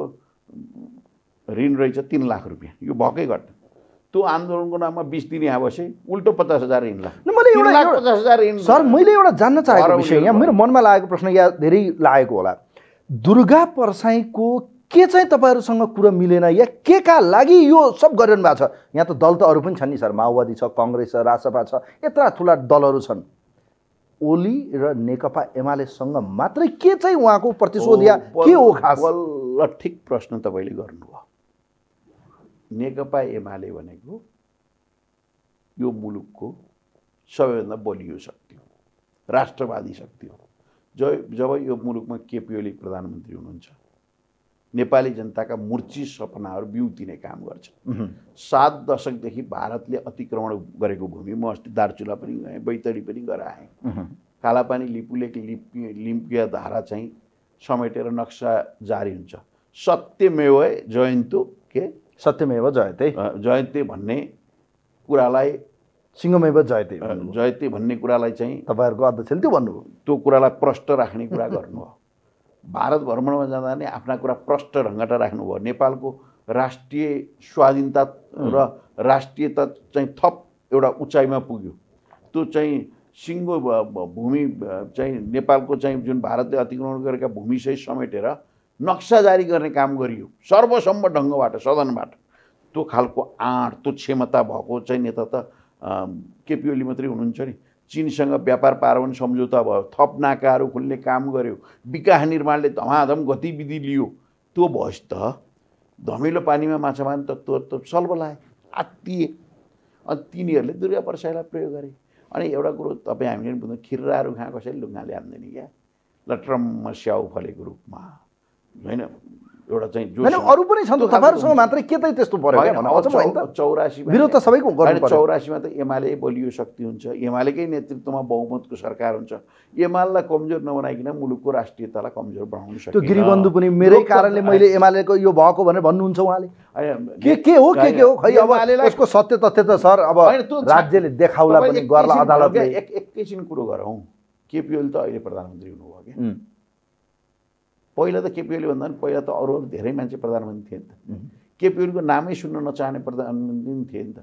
B: ऋण रहेछ तिन लाख रुपियाँ। यो भएकै घटना। त्यो आन्दोलनको नाममा बिस दिन यहाँ बसे उल्टो पचास हजार
A: न, मैले एउटा-
B: पचास हजार
A: सर मैले एउटा जान्न चाहेको विषय यहाँ। मेरो मनमा लागेको प्रश्न या धेरै लागेको होला। दुर्गा पर्साईको के चाहिँ तपाईँहरूसँग कुरो मिलेन या के का लागि यो सब गरिरहनु भएको छ? यहाँ त दल त अरू पनि छन् नि सर माओवादी छ कङ्ग्रेस छ राजसपा छ यत्रा ठुला दलहरू छन्। ओली र नेकपा एमालेसँग मात्रै के चाहिँ उहाँको प्रतिशोध या के हो खास?
B: ठिक प्रश्न तपाईँले गर्नुभयो। नेकपा एमाले भनेको यो मुलुकको सबैभन्दा बलियो शक्ति हो राष्ट्रवादी शक्ति हो। जब जब यो मुलुकमा केपी ओली प्रधानमन्त्री हुनुहुन्छ नेपाली जनताका मूर्छी सपनाहरू बिउतिने काम गर्छ। सात दशकदेखि भारतले अतिक्रमण गरेको भूमि म अस्ति दार्चुला पनि गएँ बैतडी पनि गएर आएँ कालापानी लिपुलेक लिपि लिम्पिया धारा चाहिँ समेटेर नक्सा जारी हुन्छ। सत्यमेव जयन्तु के
A: सत्यमेव जयते।
B: अ, जयन्ते भन्ने कुरालाई
A: सिंहमेव जयते
B: जयते भन्ने कुरालाई चाहिँ
A: तपाईँहरूको अध्यक्षले त्यो भन्नुभयो।
B: त्यो कुरालाई प्रष्ट राख्ने कुरा गर्नु हो। भारत भ्रमणमा जाँदा नि आफ्ना कुरा प्रष्ट ढङ्गबाट राख्नुभयो। नेपालको राष्ट्रिय स्वाधीनता र राष्ट्रियता चाहिँ थप एउटा उचाइमा पुग्यो। त्यो चाहिँ सिङ्गो भूमि चाहिँ नेपालको चाहिँ जुन भारतले अतिक्रमण गरेका भूमिसहित समेटेर नक्सा जारी गर्ने काम गरियो। सर्वसम्म ढङ्गबाट सदनबाट। त्यो खालको आँट त्यो क्षमता भएको चाहिँ नेता त केपी ओली मात्रै हुनुहुन्छ नि। चिनसँग व्यापार पारवन सम्झौता भयो थप नाकाहरू खुल्ने काम गर्यो। विकास निर्माणले धमाधम गतिविधि लियो। त्यो भएपछि त धमिलो पानीमा माछा मार्ने त त्यो त सल्भ लाए। आत्तिए। अनि तिनीहरूले दुर्गा प्रसाईलाई प्रयोग गरे। अनि एउटा कुरो तपाईँ हामीले बुझ्नु खिर्राहरू कहाँ कसैले ढुङ्गाले हान्दैन क्या? लट्रम्म स्याउ फलेको रूपमा। होइन एउटा चाहिँ
A: होइन
B: जोस-
A: अरू पनि छन्
B: त्यो
A: तपाईँहरूसँग। मात्रै के चाहिँ त्यस्तो पऱ्यो क्या
B: होइन,
A: भन अचम्म होइन त
B: चौ- चौरासीमा
A: विरोध त सबैको
B: चौरासीमा त एमाले बलियो शक्ति हुन्छ। एमालेकै नेतृत्वमा बहुमतको सरकार हुन्छ। एमालेलाई कमजोर नबनाइकन मुलुकको राष्ट्रियतालाई कमजोर बनाउन
A: त्यो
B: सकिँदैन
A: गिरिबन्धु पनि मेरै कारणले मैले एमालेको यो भएको भनेर भन्नुहुन्छ उहाँले। के के हो के के हो? खै अब यसको सत्य तथ्य त सर अब
B: त्यो
A: राज्यले देखाउला पनि गर्ला अदालतले
B: एकैछिन कुरो गरौँ। केपी ओली त अहिले प्रधानमन्त्री हुनुभयो क्या? पहिला त केपी ओली भन्दा पनि पहिला त अरू अरू धेरै मान्छे प्रधानमन्त्री थिए नि त।
A: उम्,
B: केपी ओलीको नामै सुन्न नचाहने प्रधानमन्त्री पनि थिए नि त।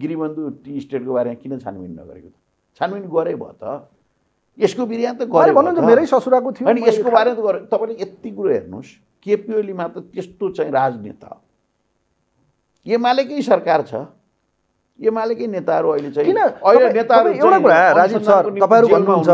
B: गिरिबन्धु टी स्टेटको बारेमा किन छानबिन नगरेको त? छानबिन गरे भयो त। यसको बिरियान त गरे
A: भन्नु त मेरै ससुराको थियो
B: अनि यसको बारेमा त गरे। तपाईँले यति कुरो हेर्नुहोस् केपी ओलीमा त त्यस्तो चाहिँ राजनेता। एमालेकै सरकार छ। एमालेकै नेताहरू अहिले चाहिँ? अहिले नेताहरू
A: एउटा कुरा राजीव सर तपाईँहरू भन्नुहुन्छ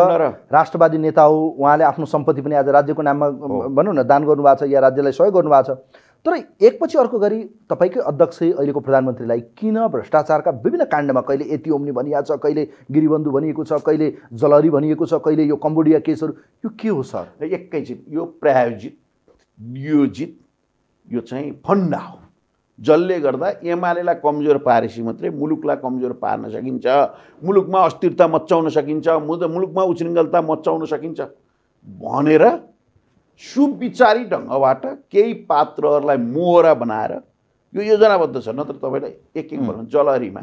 A: राष्ट्रवादी नेता हो उहाँले आफ्नो सम्पत्ति पनि आज राज्यको नाममा भनौँ न दान गर्नुभएको छ या राज्यलाई सहयोग गर्नुभएको छ। तर एकपछि अर्को गरी तपाईँकै अध्यक्ष अहिलेको प्रधानमन्त्रीलाई किन भ्रष्टाचारका विभिन्न काण्डमा कहिले यति ओम्नी भनिएको छ कहिले गिरिबन्धु भनिएको छ कहिले जलहरी भनिएको छ कहिले यो कम्बोडिया केसहरू यो के हो सर?
B: एकैछिन यो प्रायोजित नियोजित यो चाहिँ फन्डा हो। जसले गर्दा एमालेलाई कमजोर पारेपछि मात्रै मुलुकलाई कमजोर पार्न सकिन्छ। मुलुकमा अस्थिरता मचाउन सकिन्छ मुलुकमा उच्छृङ्खलता मचाउन सकिन्छ भनेर सुविचारी ढङ्गबाट केही पात्रहरूलाई मोहरा बनाएर यो योजनाबद्ध छ नत्र तपाईँलाई एक एक भनौँ जलहरीमा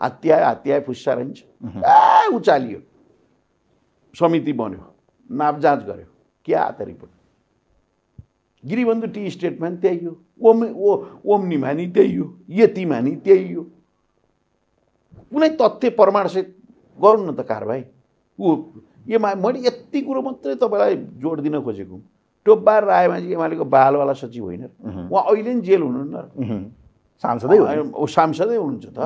B: हत्याए हत्याए फुस्सा रहन्छ ए उचालियो। समिति बन्यो नाप जाँच गर्यो। के आयो त रिपोर्ट? गिरिबन्धु टी स्टेटमा नि त्यही हो। ओम ओ ओम्नीमा नि त्यही हो। यतिमा नि त्यही हो। कुनै तथ्य प्रमाणसहित गरौँ न त कारवाही ऊ एमा मैले यति कुरो मात्रै तपाईँलाई जोड दिन खोजेको। टोपबार रायमाझी एमालेको बालवाला सचिव होइन
A: उहुँ।
B: अहिले नि जेल हुनुहुन्न।
A: सांसदै
B: सांसदै हुनुहुन्छ त।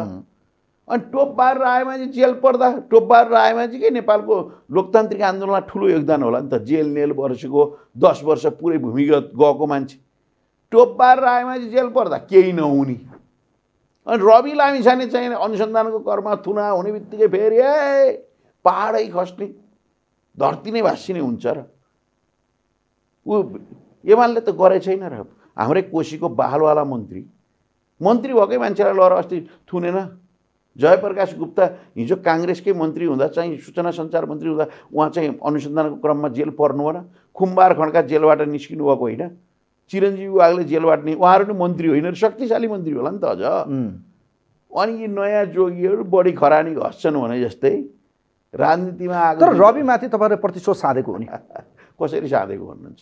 B: अनि टोपबार रायमाझी जेल पर्दा टोपबार रायमाझीकै नेपालको लोकतान्त्रिक आन्दोलनमा ठुलो योगदान होला नि त। जेल नेल वर्षको दस वर्ष पुरै भूमिगत गएको मान्छे। टोपबार रायमाझी जेल पर्दा केही नहुने। अनि रवि लामिछाने चाहिँ अनुसन्धानको कर्म थुना हुने बित्तिकै फेरि ए पाहाडै खस्ने धरती नै भाँसिने हुन्छ र। ऊ एमाले त गरे छैन र। हाम्रै कोसीको बालवाला मन्त्री। मन्त्री भएकै मान्छेलाई लहर अस्ति थुनेन। जयप्रकाश गुप्ता हिजो काङ्ग्रेसकै मन्त्री हुँदा चाहिँ सूचना सञ्चार मन्त्री हुँदा उहाँ चाहिँ अनुसन्धानको क्रममा जेल पर्नु भएन खुम्बार खड्का जेलबाट निस्किनु भएको होइन। चिरञ्जीवी वागले जेलबाट नि उहाँहरू नि मन्त्री होइन शक्तिशाली मन्त्री होला नि त अझ. अनि यी नयाँ जोगीहरू बढी खरानी घस्छन् भने जस्तै राजनीतिमा आएको
A: तर रविमाथि तपाईँहरूले प्रतिशोध साधेको हो नि। [LAUGHS]
B: कसरी साधेको भन्नुहुन्छ?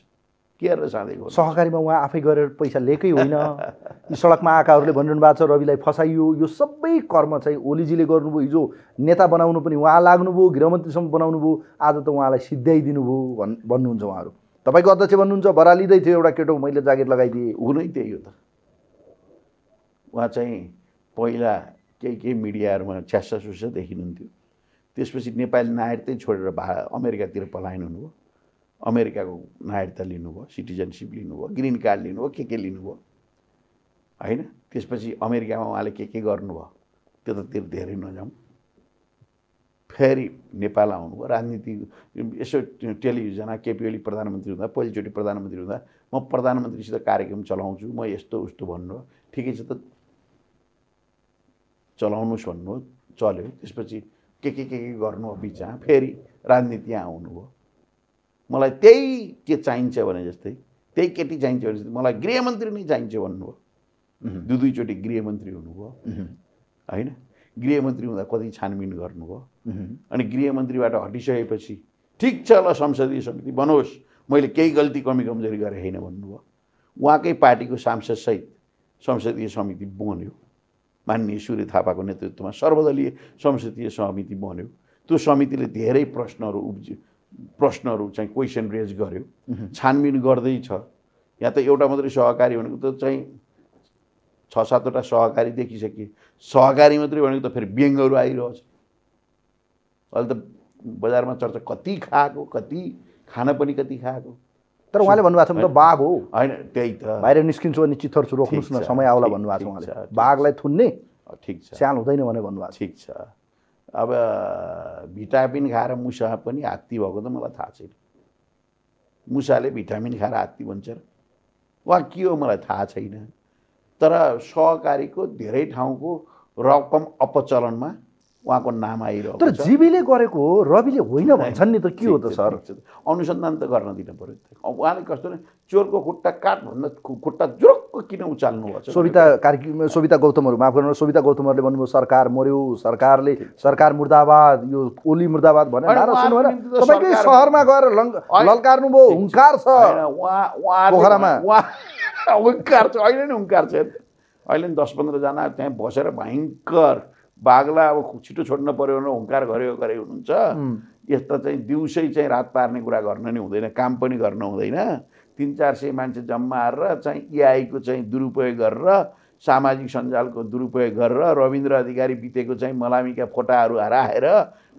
B: के गरेर भन्नुहुन्छ?
A: सहकारीमा उहाँ आफै गरेर पैसा लिएकै होइन। सडकमा आएकाहरूले भनिरहनु भएको छ रविलाई फसाइयो। यो सबै कर्म चाहिँ ओलीजीले गर्नुभयो। हिजो नेता बनाउनु पनि उहाँ लाग्नुभयो गृहमन्त्रीसम्म बनाउनु भयो। आज त उहाँलाई सिद्ध्याइदिनु भयो भन् भन्नुहुन्छ उहाँहरू। तपाईँको अध्यक्ष भन्नुहुन्छ बरा लिँदै थियो एउटा केटो मैले जागिर लगाइदिएँ।
B: हुनै त्यही हो त। उहाँ चाहिँ पहिला केही केही मिडियाहरूमा छ्यासा सुस्सा देखिनुहुन्थ्यो। त्यसपछि नेपाली नागरिकतै छोडेर भा अमेरिकातिर पलायन हुनुभयो। अमेरिकाको नागरिकता लिनुभयो सिटिजनसिप लिनुभयो ग्रिन कार्ड लिनुभयो के के लिनुभयो? होइन? त्यसपछि अमेरिकामा उहाँले के के गर्नुभयो? त्यतातिर धेरै नजाउँ फेरि नेपाल आउनुभयो। राजनीति यसो टेलिभिजनमा केपी ओली प्रधानमन्त्री हुँदा पहिलोचोटि प्रधानमन्त्री हुँदा म प्रधानमन्त्रीसित कार्यक्रम चलाउँछु म यस्तो उस्तो भन्नु ठिकै छ त। चलाउनुहोस् भन्नु चल्यो। त्यसपछि के के के के गर्नु बिचमा फेरि राजनीति आउनुभयो। मलाई त्यही के चाहिन्छ भने जस्तै त्यही केटी चाहिन्छ भने जस्तै मलाई गृहमन्त्री नै चाहिन्छ भन्नुभयो। दुई दुईचोटि गृहमन्त्री हुनुभयो। होइन? गृहमन्त्री हुँदा कति छानबिन गर्नुभयो। अनि गृहमन्त्रीबाट हटिसकेपछि ठिक छ ल संसदीय समिति बनोस् मैले केही गल्ती कमी कमजोरी गरेँ होइन भन्नुभयो। उहाँकै पार्टीको सांसदसहित संसदीय समिति बन्यो। माननीय सूर्य थापाको नेतृत्वमा सर्वदलीय संसदीय समिति बन्यो। त्यो समितिले धेरै प्रश्नहरू उब्ज्यो प्रश्नहरू चाहिँ क्वेसन रेज गर्यो। छानबिन गर्दैछ यहाँ त एउटा मात्रै सहकारी भनेको त चाहिँ छ सातवटा सहकारी देखिसके। सहकारी मात्रै भनेको त फेरि ब्याङ्कहरू आइरहेछ अहिले त बजारमा चर्चा कति खाएको कति खान पनि कति खाएको।
A: तर उहाँले भन्नुभएको छ म त बाघ हो।
B: होइन त्यही त।
A: बाहिर निस्किन्छु अनि चित्थर रोक्नुहोस् न
B: छ,
A: समय आउला भन्नुभएको छ उहाँले।
B: छ,
A: बाघलाई थुन्ने
B: ठिक छ।
A: स्याल हुँदैन भने भन्नुभएको छ।
B: ठिक छ। अब भिटामिन खाएर मुसा पनि हात्ती भएको त मलाई थाहा छैन। मुसाले भिटामिन खाएर हात्ती भन्छ र। वा के हो मलाई थाहा छैन। तर सहकारीको धेरै ठाउँको रकम अपचलनमा उहाँको नाम आइरहेको
A: तर जीवीले गरेको हो रविले होइन [LAUGHS] भन्छन् नि त के हो त सर।
B: अनुसन्धान त गर्न दिन पऱ्यो उहाँले कस्तो चोरको खुट्टा काट भन्दा खुट्टा जुरुक्क किन उचाल्नु भएको छ?
A: सोभिता कार्की सोभिता गौतमहरू माफ गर्नु सोभिता गौतमहरूले भन्नुभयो सरकार मर्यो सरकारले सरकार मुर्दाबाद यो ओली मुर्दाबाद भनेर तपाईँकै सहरमा गएर। लल्कार्नुभयो हुङ्कार छ। पोखरामा।
B: हुङ्कार छ अहिले नि हुङ्कार छ। अहिले नि दस पन्ध्रजना त्यहाँ बसेर भयङ्कर बाघलाई अब छिटो छोड्न पऱ्यो भने हुङ्कार गऱ्यो गरे हुनुहुन्छ यस्ता चाहिँ दिउँसै चाहिँ रात पार्ने कुरा गर्न नि हुँदैन काम पनि गर्न हुँदैन। तिन चार सय मान्छे जम्मा गरेर चाहिँ एआईको चाहिँ दुरुपयोग गरेर सामाजिक सञ्जालको दुरुपयोग गरेर रविन्द्र अधिकारी बितेको चाहिँ मलामीका फोटाहरू राखेर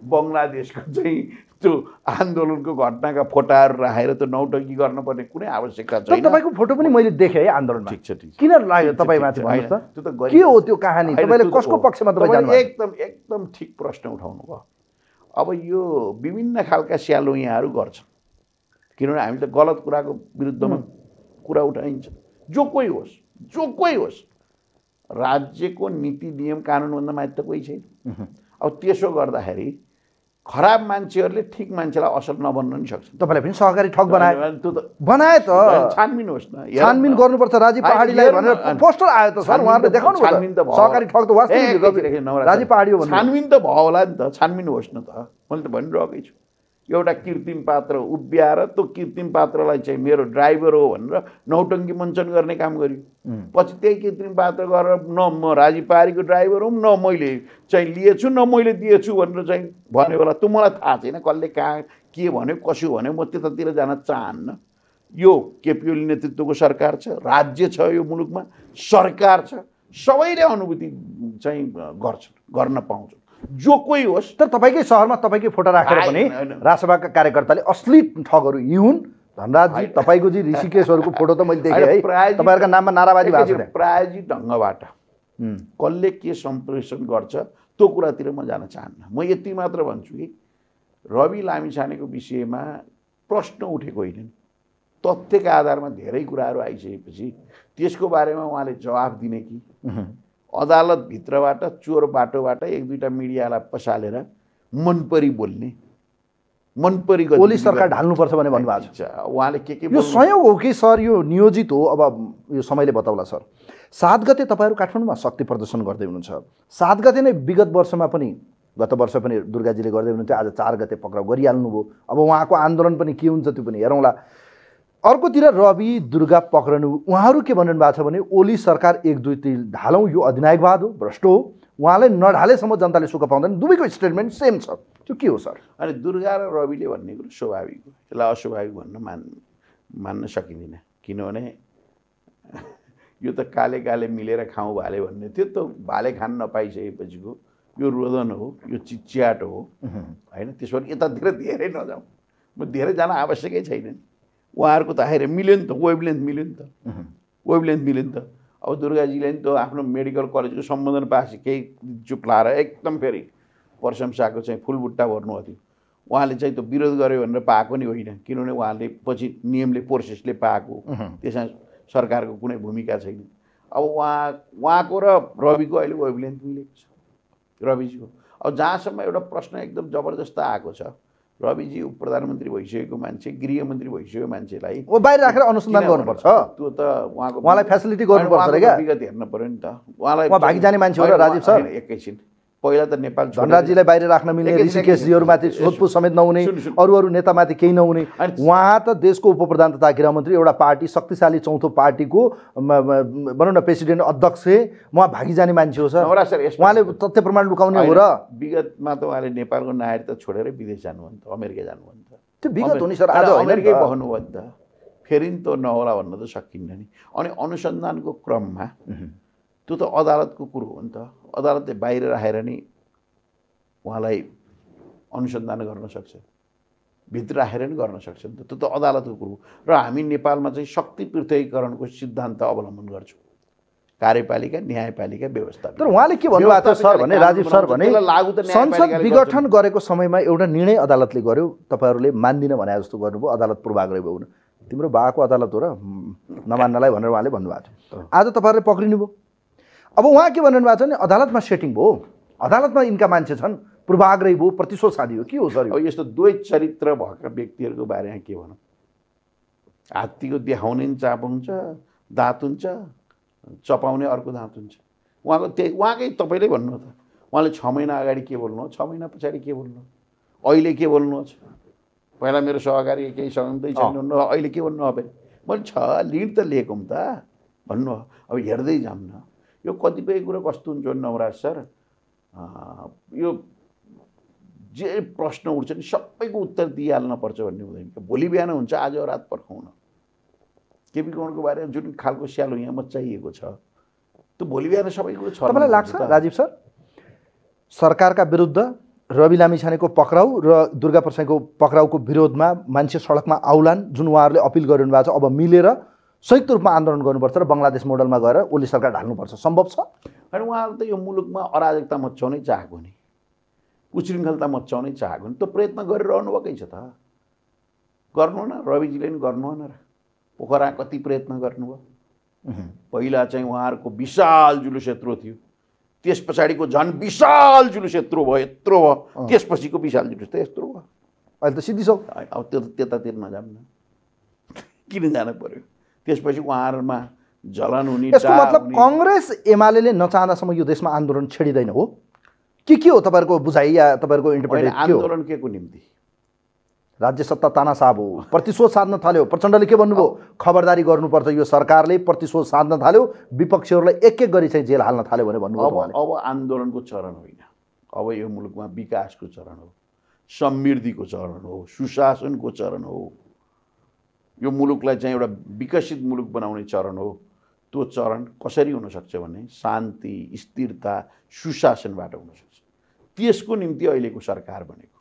B: बङ्गलादेशको चाहिँ त्यो आन्दोलनको घटनाका फोटाहरू राखेर त्यो नौटङ्की गर्नुपर्ने कुनै आवश्यकता छैन।
A: तपाईँको फोटो पनि मैले देखेँ है आन्दोलनमा।
B: ठिक छ ठिक
A: किन लाग्यो
B: ठिक छ,
A: तपाईँ
B: ठिक
A: माथि
B: छ।
A: भन्नुहोस्
B: होइन,
A: त
B: त्यो त
A: के हो त्यो कहानी? तपाईँले कसको। पक्षमा तपाईँ
B: एकदम एकदम ठिक प्रश्न उठाउनु भयो अब यो विभिन्न खालका स्यालोइयाहरू गर्छन्। किनभने हामी त गलत कुराको विरुद्धमा कुरा उठाइन्छ। जो कोही होस् जो कोही होस् राज्यको नीति नियम कानुनभन्दा माथि त कोही छैन। अब त्यसो गर्दाखेरि खराब मान्छेहरूले ठिक मान्छेलाई असल नबन्न नि सक्छन्
A: तपाईँलाई पनि सहकारी ठग बनाए।
B: त्यो त
A: बनाए त।
B: छानबिन होस् न
A: छानबिन। गर्नुपर्छ
B: होइन,
A: पहाडीलाई भनेर। पोस्टर आयो त सर उहाँहरूले देखाउनु
B: छानबिन त।
A: सहकारी ठग त वास्तविक राजीव पहाडी हो
B: छानबिन त भयो होला नि त छानबिन होस् न त। मैले त भनिरहेकै छु। एउटा कृत्रिम पात्र उभ्याएर त्यो कृत्रिम पात्रलाई चाहिँ मेरो ड्राइभर हो भनेर नौटङ्की मञ्चन गर्ने काम गर्यो। पछि त्यही कृत्रिम पात्र गरेर न म राजीव पहाडीको ड्राइभर हुँ न मैले चाहिँ लिएछु न मैले दिएछु भनेर चाहिँ भन्यो होला। त्यो मलाई थाहा छैन कसले कहाँ के भन्यो कसो भन्यो म त्यतातिर जान चाहन्न। यो केपी ओली नेतृत्वको सरकार छ राज्य छ यो मुलुकमा सरकार छ सबैले अनुभूति चाहिँ गर्छन् गर्न पाउँछन् जो कोही होस्
A: तर तपाईँकै सहरमा तपाईँकै फोटो राखेर पनि। राजसभाका कार्यकर्ताले असली ठगहरू यी हुन् धनराजजी। तपाईँको जी ऋषिकेशहरूको फोटो त मैले देखेँ है तपाईँहरूका नाममा नाराबाजी भएको छ।
B: प्रायजी ढङ्गबाट। कसले के सम्प्रेषण गर्छ त्यो कुरातिर म जान चाहन्न म यति मात्र भन्छु कि रवि लामिछानेको विषयमा प्रश्न उठेको होइन तथ्यका आधारमा धेरै कुराहरू आइसकेपछि त्यसको बारेमा उहाँले जवाफ दिने कि। अदालतभित्रबाट चोर बाटोबाट एक दुईवटा मिडियालाई पसालेर मनपरी बोल्ने मनपरी
A: ओली सरकार। ढाल्नुपर्छ भन्ने भन्नुभएको छ।
B: उहाँले के के
A: यो संयोग हो कि सर यो नियोजित हो? अब यो समयले बताउला सर। सात गते तपाईँहरू काठमाडौँमा शक्ति प्रदर्शन गर्दै हुनुहुन्छ। सात गते नै विगत वर्षमा पनि गत वर्ष पनि दुर्गाजीले गर्दै हुनुहुन्थ्यो आज चार गते पक्राउ गरिहाल्नुभयो। अब उहाँको आन्दोलन पनि के हुन्छ त्यो पनि हेरौँला। अर्कोतिर रवि दुर्गा पक्रनु उहाँहरू के भनिरहनु भएको छ भने ओली सरकार एक दुई तिन ढालौँ यो अधिनायकवाद हो भ्रष्ट हो। उहाँलाई नढालेसम्म जनताले सुख पाउँदैन। दुवैको स्टेटमेन्ट सेम छ त्यो के हो सर
B: अनि दुर्गा र रविले भन्ने कुरो स्वाभाविक हो। यसलाई अस्वाभाविक भन्न मान मान्न सकिँदैन। किनभने [LAUGHS] यो त काले काले मिलेर खाउँ भाले भन्ने थियो। त भाले खान नपाइसकेपछिको यो रोदन हो यो चिच्याट हो। होइन त्यसो भने यतातिर धेरै नजाउँ। म धेरै जान आवश्यकै छैन नि उहाँहरूको त आएर मिल्यो नि त वेभ लेन्थ मिल्यो नि त वेभ लेन्थ मिल्यो नि त अब दुर्गाजीले नि त आफ्नो मेडिकल कलेजको सम्बोधन पाएपछि केही चुप लाएर एकदम फेरि प्रशंसाको चाहिँ फुलबुट्टा भर्नु थियो उहाँले चाहिँ त्यो विरोध गर्यो भनेर पाएको नि होइन किनभने उहाँले पछि नियमले प्रोसेसले पाएको त्यसमा सरकारको कुनै भूमिका छैन अब उहाँ उहाँको र रविको अहिले वेभ लेन्थ मिलेको छ रविजीको अब जहाँसम्म एउटा प्रश्न एकदम जबरजस्त आएको छ रविजी उप प्रधानमन्त्री भइसकेको मान्छे गृहमन्त्री भइसकेको मान्छेलाई
A: बाहिर राखेर अनुसन्धान गर्नुपर्छ?
B: त्यो त उहाँको
A: उहाँलाई facility गर्नुपर्छ
B: विगत हेर्नु पऱ्यो नि त उहाँलाई
A: उहाँ भागी जाने मान्छे हो राजीव सर?
B: एकैछिन पहिला त नेपाल
A: धनराजीलाई बाहिर राख्न मिल्ने ऋषिकेशजीहरूमाथि। सोधपुछ समेत नहुने। अरू अरू नेतामाथि केही नहुने। उहाँ त देशको उप प्रधान तथा गृहमन्त्री एउटा पार्टी शक्तिशाली चौथो पार्टीको भनौँ न प्रेसिडेन्ट अध्यक्ष उहाँ भागी जाने मान्छे हो सर। उहाँले तथ्य प्रमाण लुकाउने हो र।
B: विगतमा त उहाँले नेपालको नागरिकता छोडेर विदेश जानुभयो नि त अमेरिका जानुभयो नि त।
A: त्यो विगत हो नि सर आज
B: अमेरिकै
A: त।
B: बस्नुभयो नि त फेरि नि त नहोला भन्न त सकिन्न नि। अनि अनुसन्धानको क्रममा त्यो त अदालतको कुरो हो नि त। अदालतले बाहिर राखेर नि उहाँलाई अनुसन्धान गर्न सक्छ। भित्र राखेर नि गर्न सक्छ नि त। त्यो त अदालतको कुरो हो। र हामी नेपालमा चाहिँ शक्ति पृथकीकरणको सिद्धान्त अवलम्बन गर्छौँ। कार्यपालिका न्यायपालिका व्यवस्था
A: तर उहाँले के भन्नुभएको थियो सर भने राजीव सर भने
B: त्यसलाई लागु त
A: संसद विघटन गरेको समयमा एउटा निर्णय अदालतले गर्यो। तपाईँहरूले मान्दिनँ भने जस्तो गर्नुभयो। अदालत पूर्वाग्रह भयो तिम्रो बाको अदालत हो र नमान्नलाई भनेर उहाँले भन्नुभएको थियो। आज तपाईँहरूले पक्रिनु भयो अब उहाँ के भन्नु भएको छ भने अदालतमा सेटिङ भयो। अदालतमा यिनका मान्छे छन् पूर्वाग्रही भयो प्रतिशोध साधी हो के हो सर
B: यस्तो द्वैत चरित्र भएका व्यक्तिहरूको बारेमा के भनौँ? हात्तीको देखाउने नि चाप हुन्छ दाँत हुन्छ चपाउने अर्को दाँत हुन्छ। उहाँको त्यही उहाँकै तपाईँले भन्नु त। उहाँले छ महिना अगाडि के बोल्नु छ महिना पछाडि के बोल्नु अहिले के बोल्नुहोस् पहिला मेरो सहकारी केही सघाउँदै छैन अहिले के भन्नु अब मैले छ लिड त लिएको त। भन्नु अब हेर्दै जाऊँ न। यो कतिपय कुरो कस्तो हुन्छ भने नवराज सर? यो जे प्रश्न उठ्छ नि सबैको उत्तर दिइहाल्नुपर्छ भन्ने हुँदैन भोलि बिहान हुन्छ आज रात पर्खाउन केपी गौडको बारेमा जुन खालको स्यालो यहाँ मचाइएको छ त्यो भोलि बिहान सबै कुरो छ
A: तपाईँलाई लाग्छ राजीव सर? सरकारका विरुद्ध रवि लामिछानेको पक्राउ र दुर्गा प्रसाईको पक्राउको विरोधमा मान्छे सडकमा आउलान् जुन उहाँहरूले अपिल गरिरहनु भएको छ अब मिलेर संयुक्त रूपमा आन्दोलन गर्नुपर्छ र बङ्गलादेश मोडलमा गएर ओली सरकार ढाल्नुपर्छ। सम्भव छ?
B: अनि उहाँहरू त यो मुलुकमा अराजकता मचाउनै चाहेको नि। उशृङ्खलता मचाउनै चाहेको नि। त्यो प्रयत्न गरिरहनु भएकै छ त। गर्नु न रविजीले नि गर्नु न र। पोखरा कति प्रयत्न गर्नुभयो। पहिला चाहिँ उहाँहरूको विशाल जुलुस यत्रो थियो। त्यस पछाडिको झन् विशाल जुलुस यत्रो भयो। यत्रो भयो त्यसपछिको विशाल जुलुस त यत्रो भयो।
A: अहिले त सिद्धि छौ
B: अब त्यो त त्यतातिर नजाऊँ न। [LAUGHS] किन जानु पर्यो? त्यसपछि उहाँहरूमा जलन हुने
A: यसको मतलब कङ्ग्रेस एमाले नचाहँदासम्म यो देशमा आन्दोलन छेडिँदैन हो? के के हो तपाईँहरूको बुझाइ या तपाईँहरूको हो?
B: आन्दोलन के को निम्ति?
A: राज्य सत्ता तानासाब हो प्रतिशोध साध्न थाल्यो। प्रचण्डले के भन्नुभयो? खबरदारी गर्नुपर्छ। यो सरकारले प्रतिशोध साध्न थाल्यो विपक्षीहरूलाई एक एक गरी चाहिँ जेल हाल्न थाल्यो भने भन्नुभयो
B: अब आन्दोलनको चरण होइन। अब यो मुलुकमा विकासको चरण हो समृद्धिको चरण हो सुशासनको चरण हो। यो मुलुकलाई चाहिँ एउटा विकसित मुलुक बनाउने चरण हो। त्यो चरण कसरी हुनसक्छ भने शान्ति स्थिरता सुशासनबाट हुनसक्छ। त्यसको निम्ति अहिलेको सरकार बनेको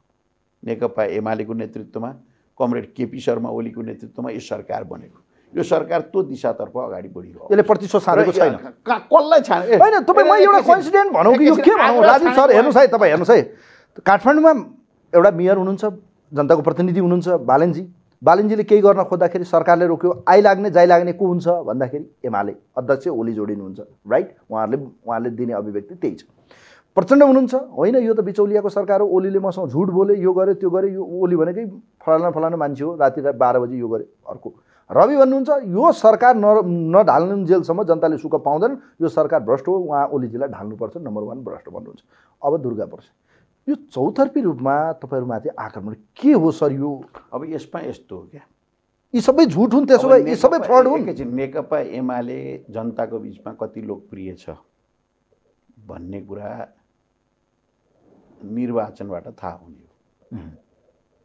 B: नेकपा एमालेको नेतृत्वमा कमरेड केपी शर्मा ओलीको नेतृत्वमा यो सरकार बनेको। यो सरकार त्यो दिशातर्फ अगाडि बढिरहेको
A: यसले प्रतिशोध छैन।
B: कसलाई छाने?
A: होइन तपाईँ म एउटा कोइन्सिडेन्ट भनौँ कि यो के भनौँ? राजीव सर हेर्नुहोस् है तपाईँ हेर्नुहोस् है। काठमाडौँमा एउटा मेयर हुनुहुन्छ जनताको प्रतिनिधि हुनुहुन्छ बालेनजी। बालेनजीले केही गर्न खोज्दाखेरि सरकारले रोक्यो आइलाग्ने जाइलाग्ने को हुन्छ? भन्दाखेरि एमाले अध्यक्ष ओली जोडिनुहुन्छ। राइट उहाँहरूले उहाँले दिने अभिव्यक्ति त्यही छ। प्रचण्ड हुनुहुन्छ। होइन यो त बिचौलियाको सरकार हो। ओलीले मसँग झुट बोले यो गर्यो त्यो गर्यो यो ओली भनेकै फलाना फलाना मान्छे हो। राति रात बाह्र बजी यो गर्यो अर्को। रवि भन्नुहुन्छ यो सरकार न नढाल्नुन्जेलसम्म जनताले सुख पाउँदैन। यो सरकार भ्रष्ट हो। उहाँ ओलीजीलाई ढाल्नुपर्छ। नम्बर वान भ्रष्ट भन्नुहुन्छ। अब दुर्गा पर्छ। यो चौतर्फी रूपमा तपाईँहरूमाथि आक्रमण के हो सर यो?
B: अब यसमा यस्तो हो क्या।
A: यी सबै झुट हुन् त्यसो भए यी सबै फ्रड हुन्।
B: एकैछिन नेकपा एमाले जनताको बिचमा कति लोकप्रिय छ भन्ने कुरा निर्वाचनबाट थाहा हुने हो।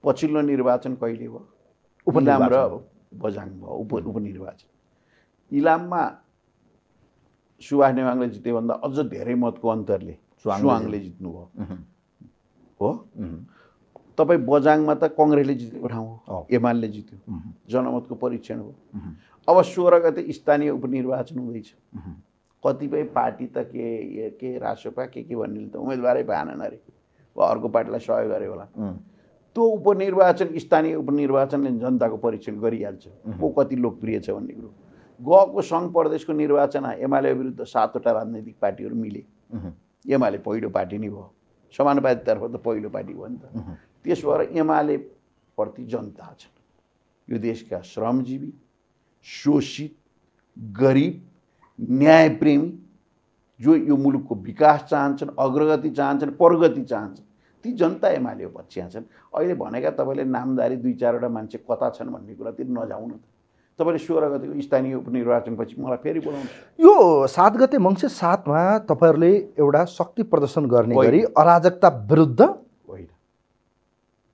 B: पछिल्लो निर्वाचन कहिले भयो? इलाम र। बजाङ भयो उप उपनिर्वाचन। इलाममा सुभाष नेवाङले जित्योभन्दा अझ धेरै मतको अन्तरले
A: सुवाङले
B: जित्नुभयो। हो? तपाईँ बजाङमा त कङ्ग्रेसले जितेको ठाउँ
A: हो।
B: एमाले जित्यो। जनमतको परीक्षण हो। अब सोह्र गते स्थानीय उपनिर्वाचन हुँदैछ। कतिपय पार्टी त के के रासोपा के के भन्नेले त उम्मेदवारै पाएनन् अरे। वा अर्को पार्टीलाई सहयोग गरे होला। त्यो उपनिर्वाचन स्थानीय उपनिर्वाचनले जनताको परीक्षण गरिहाल्छ। को कति लोकप्रिय छ भन्ने कुरो। गएको सङ्घ प्रदेशको निर्वाचनमा एमाले विरुद्ध सातवटा राजनैतिक पार्टीहरू मिले। एमाले पहिलो पार्टी नै भयो। समानुपातितर्फ त पहिलो पार्टी भयो नि त। त्यस भएर एमाले प्रति जनता छन्। यो देशका श्रमजीवी शोषित गरिब न्यायप्रेमी जो यो मुलुकको विकास चाहन्छन् अग्रगति चाहन्छन् प्रगति चाहन्छन् ती जनता एमाले पछ्या छन्। अहिले भनेका तपाईँले नामदारी दुई चारवटा मान्छे कता छन् भन्ने कुरातिर नजाउँ न त। तपाईँले सोह्र गतिको स्थानीय उपनिर्वाचनपछि मलाई फेरि बोलाउनु
A: यो सात गते मङ्सिर सातमा तपाईँहरूले एउटा शक्ति प्रदर्शन गर्ने। गरी अराजकता विरुद्ध
B: होइन।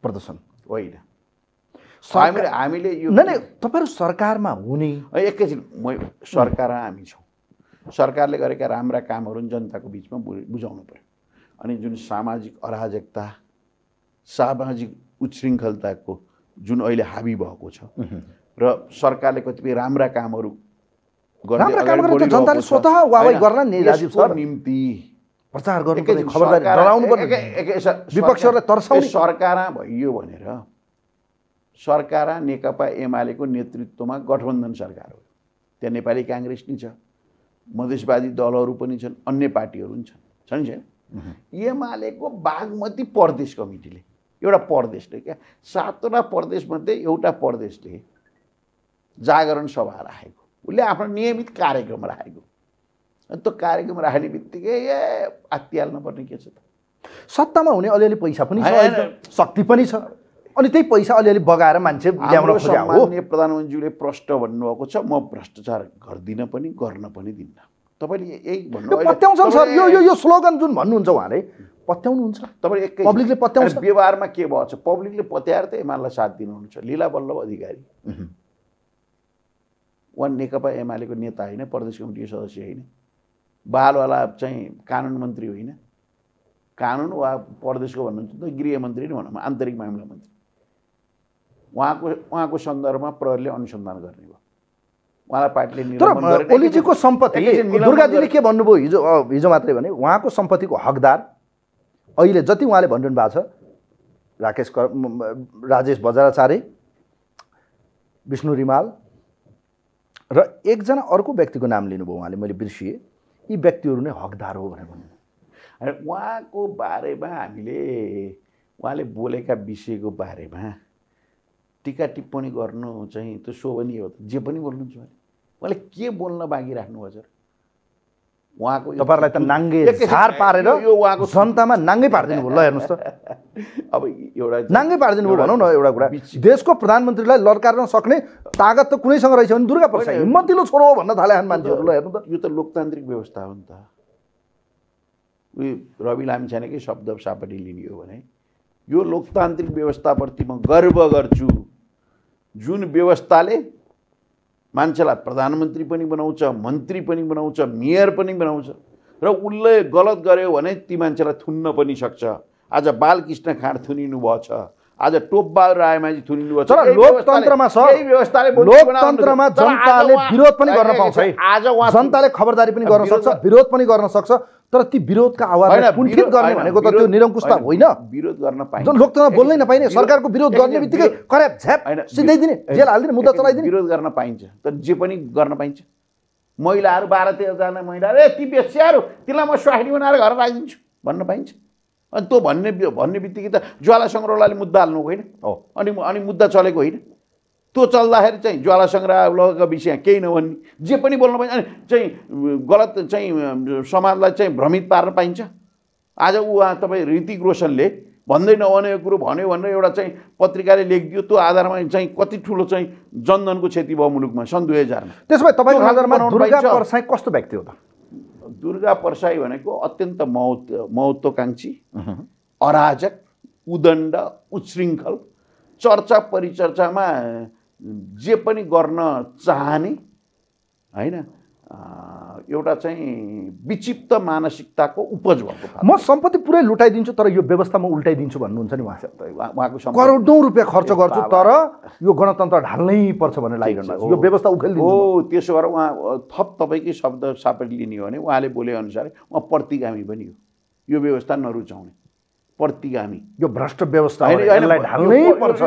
A: प्रदर्शन।
B: होइन। हामीले हामीले यो
A: नै तपाईँहरू सरकारमा हुने।
B: एकैछिन म सरकार हामी छौँ। सरकारले गरेका राम्रा कामहरू जनताको बिचमा बुझाउनु पऱ्यो अनि जुन सामाजिक अराजकता सामाजिक उच्छृङ्खलताको जुन अहिले हाबी भएको छ र सरकारले कतिपय राम्रा कामहरू छ।
A: नि।
B: निम्ति
A: प्रचार
B: सरकार- भइयो भनेर सरकार नेकपा एमालेको नेतृत्वमा गठबन्धन सरकार हो। त्यहाँ नेपाली काङ्ग्रेस नि छ। मधेसवादी दलहरू पनि छन् अन्य पार्टीहरू पनि छन्। छन्? छैन एमालेको बागमती प्रदेश कमिटीले एउटा प्रदेशले क्या? सातवटा प्रदेशमध्ये एउटा प्रदेशले जागरण सभा राखेको। उसले आफ्नो नियमित कार्यक्रम राखेको। अनि त्यो कार्यक्रम राख्ने बित्तिकै ए आत्तिहाल्नु पर्ने के छ त?
A: सत्तामा हुने अलिअलि पैसा पनि छ शक्ति पनि छ। अनि त्यही पैसा अलिअलि बगाएर मान्छे ल्याउन खोज्या
B: प्रधानमन्त्रीले प्रश्न भन्नुभएको छ म भ्रष्टाचार गर्दिनँ पनि गर्न पनि दिन्न। तपाईँले यही भन्नु
A: पत्याउँछन् सर। यो यो यो स्लोगन जुन भन्नुहुन्छ उहाँले पत्याउनुहुन्छ।
B: तपाईँले एकै
A: पब्लिकले पत्याउँछ।
B: व्यवहारमा के भयो छ पब्लिकले पत्याएर त एमालेलाई साथ दिनुहुन्छ। लीला बल्लभ अधिकारी उहाँ नेकपा एमालेको नेता होइन प्रदेश कमिटीको सदस्य होइन बालवाला चाहिँ कानुन मन्त्री होइन कानुन वा प्रदेशको भन्नुहुन्छ त गृहमन्त्री नै भनौँ आन्तरिक मामिला मन्त्री उहाँको उहाँको सन्दर्भमा प्रहरीले अनुसन्धान गर्ने भयो उहाँलाई पार्टीले।
A: ओलीजीको सम्पत्ति दुर्गाजीले। के भन्नुभयो हिजो हिजो मात्रै भने उहाँको सम्पत्तिको हकदार अहिले जति उहाँले भनिरहनु भएको छ राकेश राजेश बजाराचार्य विष्णु रिमाल र एकजना अर्को व्यक्तिको नाम लिनुभयो उहाँले मैले बिर्सिएँ। यी व्यक्तिहरू नै हकदार हो भनेर भन्नु
B: अनि उहाँको बारेमा हामीले उहाँले बोलेका विषयको बारेमा टिका टिप्पणी गर्नु चाहिँ त्यो शोभनीय हो जे पनि बोल्नुहुन्छ उहाँले। उहाँले के बोल्न बाँकी राख्नुभयो सर उहाँको
A: तपाईँहरूलाई त नाङ्गे झार पारेर
B: यो- उहाँको
A: जनतामा नाङ्गै पारिदिनु भयो। ल हेर्नुहोस् त। [LAUGHS]
B: अब एउटा
A: नाङ्गै पारिदिनु भयो भनौँ न एउटा कुरा। देशको प्रधानमन्त्रीलाई लड्कार्न सक्ने तागत त कुनैसँग रहेछ भने दुर्गा प्रसाद। हिम्मतिलो छोरो हो भन्न थाले मान्छेहरू ल हेर्नु त।
B: यो त लोकतान्त्रिक व्यवस्था हो नि त। उयो रवि लामिछानेकै शब्द सापट्टि लिने हो भने यो लोकतान्त्रिक व्यवस्थाप्रति म गर्व गर्छु। जुन व्यवस्थाले मान्छेलाई प्रधानमन्त्री पनि बनाउँछ मन्त्री पनि बनाउँछ मेयर पनि बनाउँछ र उसले गलत गर्यो भने ती मान्छेलाई थुन्न पनि सक्छ। आज बालकृष्ण खाँड थुनिनु भएको छ आज टोपबहादुर रायमाझी थुनिनु भएको छ
A: तर लोकतन्त्रमा सर
B: व्यवस्थाले
A: लोकतन्त्रमा जनताले विरोध पनि गर्न पाउँछ है।
B: आज
A: जनताले खबरदारी पनि गर्न सक्छ विरोध पनि गर्न सक्छ तर ती विरोधका आवाजलाई
B: होइन,
A: कुण्ठित गर्ने भनेको त त्यो निरङ्कुशता होइन
B: विरोध गर्न पाइन्छ।
A: लोकतन्त्र बोल्नै नपाइने सरकारको विरोध गर्ने बित्तिकै कर्याप झ्याप दिने जेल हालिदिने मुद्दा चलाइदिने।
B: विरोध गर्न पाइन्छ। तर जे पनि गर्न पाइन्छ। महिलाहरू बाह्र तेह्रजना महिलाहरू ए ती बेस्याहरू तिमीलाई म स्वाहिनी बनाएर घर राखिदिन्छु। भन्न पाइन्छ। अनि त्यो भन्ने भन्ने बित्तिकै त ज्वाला सङ्ग्रहलाले मुद्दा हाल्नु होइन?
A: हो।
B: अनि अनि मुद्दा चलेको होइन? त्यो चल्दाखेरि चाहिँ ज्वाला सङ्ग्रहका विषय केही नभन्ने जे पनि बोल्न पाइन्छ अनि चाहिँ गलत चाहिँ समाजलाई चाहिँ भ्रमित पार्न पाइन्छ। आज उहाँ तपाईँ ऋतिक रोशनले भन्दै नभनेको कुरो भन्यो भनेर एउटा चाहिँ पत्रिकाले लेखिदियो त्यो आधारमा चाहिँ कति ठुलो चाहिँ जनधनको क्षति भयो मुलुकमा सन् दुई हजारमा।
A: त्यसो भए तपाईँको नजरमा दुर्गा। परसाई कस्तो व्यक्ति हो त?
B: दुर्गा परसाई भनेको अत्यन्त महत्व महत्त्वकाङ्क्षी अराजक उदण्ड उच्छृङ्खल चर्चा परिचर्चामा जे पनि गर्न चाहने होइन एउटा चाहिँ विक्षिप्त मानसिकताको उपज भएको।
A: म सम्पत्ति पुरै लुटाइदिन्छु तर यो व्यवस्था म उल्टाइदिन्छु भन्नुहुन्छ नि उहाँ
B: उहाँ- उहाँको
A: करोडौँ रुपियाँ खर्च गर्छु। तर यो गणतन्त्र ढाल्नै पर्छ भनेर लागिरहनु। यो व्यवस्था म।
B: हो त्यसो भएर उहाँ थप तपाईँकै शब्द सापेट लिने हो भने उहाँले बोले अनुसार उहाँ प्रतिगामी पनि हो यो व्यवस्था नरुचाउने प्रतिगामी
A: यो भ्रष्ट व्यवस्था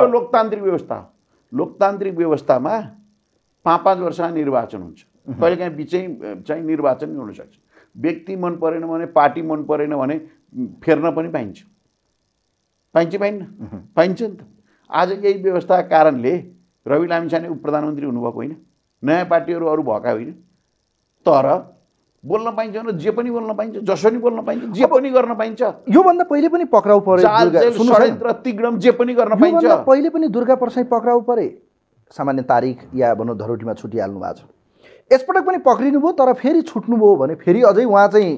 B: लोकतान्त्रिक व्यवस्था हो लोकतान्त्रिक व्यवस्थामा पाँच पाँच वर्षमा निर्वाचन हुन्छ कहिलेकाहीँ बिचै अ, चाहिँ निर्वाचन हुनसक्छ व्यक्ति मन परेन भने पार्टी मन परेन भने फेर्न पनि पाइन्छ। पाइन्छ पाइन्न? पाइन्छ नि त। आज यही व्यवस्थाका कारणले रवि लामिछाने उप प्रधानमन्त्री हुनुभएको होइन नयाँ पार्टीहरू अरू भएका होइन तर बोल्न पाइन्छ भने जे पनि बोल्न पाइन्छ जसो पनि बोल्न पाइन्छ जे पनि गर्न पाइन्छ।
A: योभन्दा पहिले पनि पक्राउ परे
B: चाल
A: दुर्गा-
B: जेल,
A: सुन्नुहोस् है,
B: षड्यन्त्र तिग्रम जे पनि गर्न पाइन्छ।
A: पहिले पनि दुर्गा परसाई पक्राउ परे सामान्य तारिक या भनौँ धरोटीमा छुटिहाल्नु भएको छ। यसपटक पनि पक्रिनुभयो तर फेरि छुट्नुभयो भने फेरि अझै उहाँ चाहिँ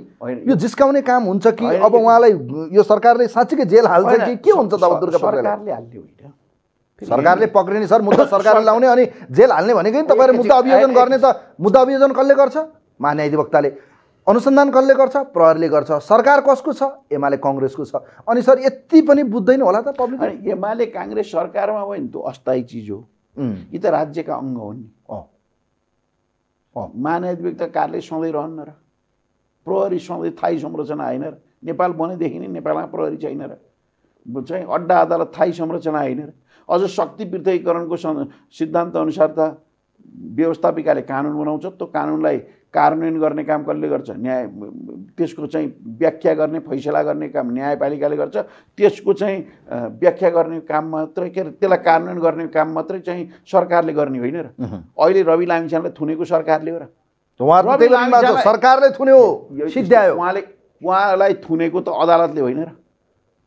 A: यो जिस्काउने काम हुन्छ कि? अब उहाँलाई यो सरकारले साँच्चीकै जेल हाल्छ कि? के हुन्छ तब
B: स-
A: दुर्गा
B: सरकारले हाल्ने होइन।
A: सरकारले पक्रिने सर मुद्दा [LAUGHS] सरकारले लाउने अनि जेल हाल्ने भनेकै नि तपाईँहरू मुद्दा अभियोजन गर्ने त मुद्दा अभियोजन कसले गर्छ? महान्यायाधिवक्ताले अनुसन्धान कसले गर्छ? प्रहरीले गर्छ। सरकार कसको छ? एमाले कङ्ग्रेसको छ। अनि सर यति पनि बुझ्दैन होला त पब्लिक
B: एमाले काङ्ग्रेस सरकारमा भयो नि त्यो अस्थायी चिज हो। यी त राज्यका अङ्ग हुन् नि। महान्यायाधिवक्ता कार्यालय सधैँ रहन्न र। प्रहरी सधैँ थाई संरचना होइन र। नेपाल बनेदेखि नै नेपालमा प्रहरी छैन र। चाहिँ अड्डा अदालत थाई संरचना होइन र। अझ शक्ति पृथकीकरणको सं- सिद्धान्त अनुसार त व्यवस्थापिकाले कानुन बनाउँछ। त्यो कानुनलाई कार्यान्वयन गर्ने काम कसले गर्छ? न्याय त्यसको चाहिँ व्याख्या गर्ने फैसला गर्ने काम न्यायपालिकाले गर्छ। त्यसको चाहिँ व्याख्या गर्ने काम मात्रै के अरे त्यसलाई कार्यान्वयन गर्ने काम मात्रै चाहिँ सरकारले गर्ने होइन र। अहिले रवि लामिछानेलाई थुनेको सरकारले हो र।
A: सरकारले थुन्यो सिद्ध्यायो।
B: उहाँले उहाँलाई थुनेको त अदालतले होइन र।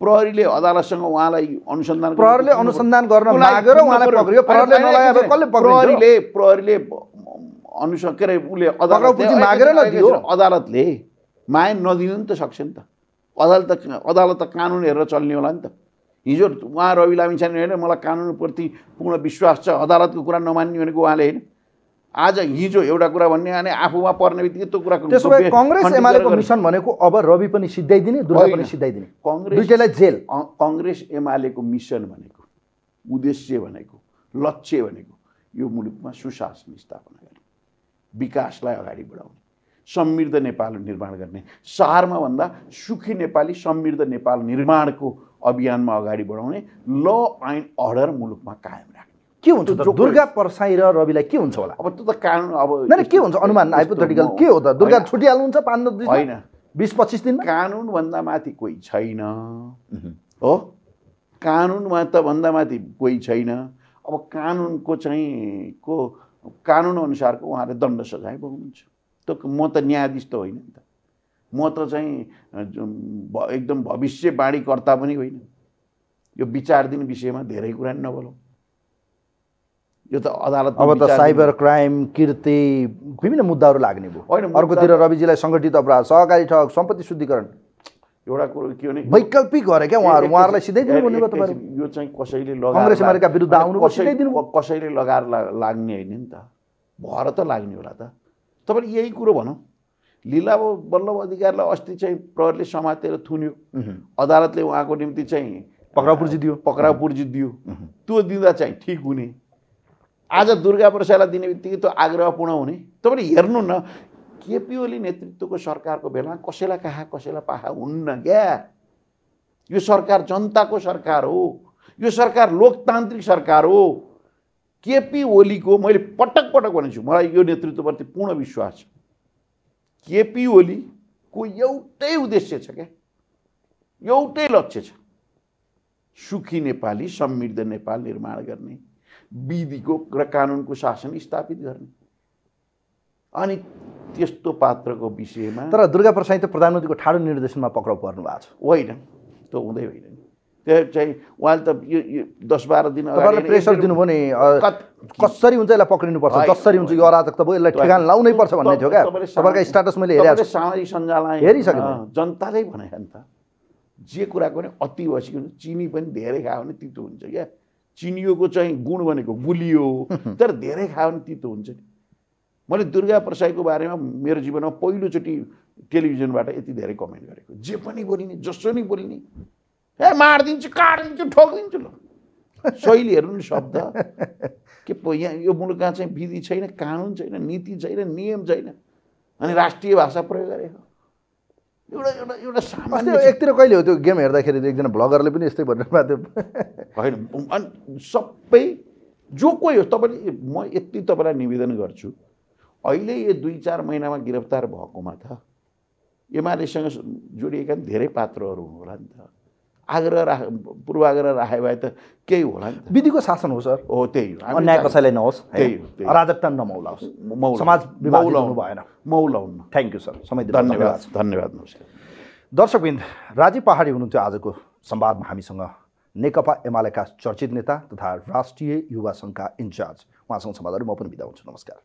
B: प्रहरीले अदालतसँग उहाँलाई अनुसन्धान
A: प्रहरीले अनुसन्धान गर्न मागेर उहाँलाई पक्रियो। प्रहरीले
B: प्रहरीले अनुस के अरे उसले
A: पक्राउ
B: अदालतले माया नदिनु नि त सक्छ नि त। अदालत त अदालत त कानुन हेरेर चल्ने होला नि त। हिजो उहाँ रवि लामिछाने होइन मलाई कानुनप्रति पूर्ण विश्वास छ अदालतको कुरा नमान्ने भनेको उहाँले होइन। आज हिजो एउटा कुरा भन्ने अनि आफूमा पर्ने बित्तिकै त्यो कुरा
A: त्यसो भए कङ्ग्रेस एमालेको मिसन भनेको अब रवि पनि दुर्गा
B: होइन।
A: पनि सिद्ध्याइदिने
B: कङ्ग्रेस
A: दुइटैलाई जेल।
B: कङ्ग्रेस एमालेको मिसन भनेको उद्देश्य भनेको लक्ष्य भनेको यो मुलुकमा सुशासन स्थापना। विकासलाई अगाडि बढाउने। समृद्ध नेपाल निर्माण गर्ने। सहरमा भन्दा सुखी नेपाली समृद्ध नेपाल निर्माणको अभियानमा अगाडि बढाउने। ल एन्ड अर्डर मुलुकमा कायम राख्ने।
A: के हुन्छ त? दुर्गा परसाई र रविलाई के हुन्छ होला?
B: अब त्यो त कानुन अब
A: नै के हुन्छ? अनुमान हाइपोथेटिकल के हो त? दुर्गा छुटिहाल्नुहुन्छ पाँच दिनमा?
B: होइन।
A: बिस पच्चिस दिनमा?
B: कानुनभन्दा माथि कोही छैन। हो? कानुनमा त भन्दा माथि कोही छैन। अब कानुनको चाहिँ को कानुन अनुसारको उहाँले दण्ड सजाय भोग्नुहुन्छ। त्यो म त न्यायाधीश त होइन नि त। म त चाहिँ एकदम भविष्यवाणीकर्ता पनि होइन। यो विचार दिने विषयमा धेरै कुरा नि नबोलौँ। यो त अदालत
A: अब त साइबर क्राइम कृति विभिन्न मुद्दाहरू लाग्ने भयो।
B: होइन,
A: अर्कोतिर रविजीलाई सङ्गठित अपराध सहकारी ठग सम्पत्ति शुद्धिकरण।
B: एउटा कुरो के भने
A: वैकल्पिक गरे क्या उहाँहरू उहाँहरूलाई सिधै
B: एक-
A: तपाईँहरू
B: एकैछिन, यो चाहिँ कसैले लगाएर
A: विरुद्ध
B: अनि
A: आउनुभयो,
B: कसै-
A: सिधै दिनुभयो।
B: क- कसैले लगाएर लाग्ने होइन नि त भएर त लाग्ने होला त तपाईँले यही कुरो भनौँ लीला बल्लभ अधिकारीलाई अस्ति चाहिँ प्रहरीले समातेर थुन्यो। अदालतले उहाँको निम्ति चाहिँ
A: पक्राउ पुर्जी दियो
B: पक्राउ पुर्जी दियो त्यो दिँदा चाहिँ ठिक हुने आज दुर्गा प्रसादलाई दिने बित्तिकै त्यो आग्रहपूर्ण हुने तपाईँले हेर्नु न केपी ओली नेतृत्वको सरकारको बेलामा कसैलाई कहाँ कसैलाई पाहा हुन्न क्या? यो सरकार जनताको सरकार हो। यो सरकार लोकतान्त्रिक सरकार हो। केपी ओलीको मैले पटक पटक भनेको मलाई यो नेतृत्वप्रति पूर्ण विश्वास छ। केपी ओलीको एउटै उद्देश्य छ क्या? एउटै लक्ष्य छ। सुखी नेपाली समृद्ध नेपाल निर्माण गर्ने विधिको र कानुनको शासन स्थापित गर्ने। अनि त्यस्तो पात्रको विषयमा
A: तर दुर्गा प्रसाई त प्रधानमन्त्रीको ठाडो निर्देशनमा पक्राउ पर्नु भएको छ।
B: होइन त्यो हुँदै होइन। नि त्यो चाहिँ उहाँले त यो यो दस बाह्र दिन
A: तपाईँहरूले प्रेसर दिनुभयो नि कसरी हुन्छ यसलाई पक्रिनुपर्छ जसरी हुन्छ यो अराजकता भयो यसलाई ठेगान लाउनै पर्छ भन्ने थियो क्या। तपाईँका स्टाटस मैले हेरेको
B: सामाजिक सञ्जालमा
A: हेरिसक्नु
B: अँ, जनताले भने त जे कुराको पनि अति हुन्छ चिनी पनि धेरै खायो भने तितो हुन्छ क्या। चिनियोको चाहिँ गुण भनेको गुलियो। [LAUGHS] तर धेरै खायो भने तितो हुन्छ नि। मैले दुर्गा प्रसाईको बारेमा मेरो जीवनमा पहिलोचोटि टेलिभिजनबाट यति धेरै कमेन्ट गरेको। जे पनि बोलिने जसो नि बोलिने ए मारिदिन्छु काटिदिन्छु ठोकिदिन्छु ल। [LAUGHS] शैली हेर्नु नि शब्द। के पो यहाँ यो मुलुकमा चाहिँ विधि छैन कानुन छैन नीति छैन नियम छैन अनि राष्ट्रिय भाषा प्रयोग गरेको। एउटा एउटा एउटा सामान्य
A: एकतिर कहिले हो त्यो गेम हेर्दाखेरि एकजना भ्लगरले पनि यस्तै भन्नु भएको थियो।
B: होइन अनि सबै जो कोही हो तपाईँले म यति तपाईँलाई निवेदन गर्छु अहिले यो दुई चार महिनामा गिरफ्तार भएकोमा त एमालेसँग जोडिएका धेरै पात्रहरू होला नि त। आग्रह राख पूर्वाग्रह राखे भए त केही होला नि
A: विधिको शासन हो सर।
B: हो त्यही हो।
A: अन्याय कसैलाई नहोस्
B: त्यही हो।
A: अराजकता नमौलाओस्। समाज
B: मौलाउनु-
A: भएन।
B: मौलाउनु।
A: थ्याङ्क यू सर समय
B: धन्यवाद धन्यवाद। नमस्कार।
A: दर्शकबिन्द राजीव पहाडी हुनुहुन्थ्यो आजको संवादमा हामीसँग नेकपा एमालेका चर्चित नेता तथा राष्ट्रिय युवा सङ्घका इन्चार्ज। उहाँसँग संवादहरू म पनि बिदा हुन्छु। नमस्कार।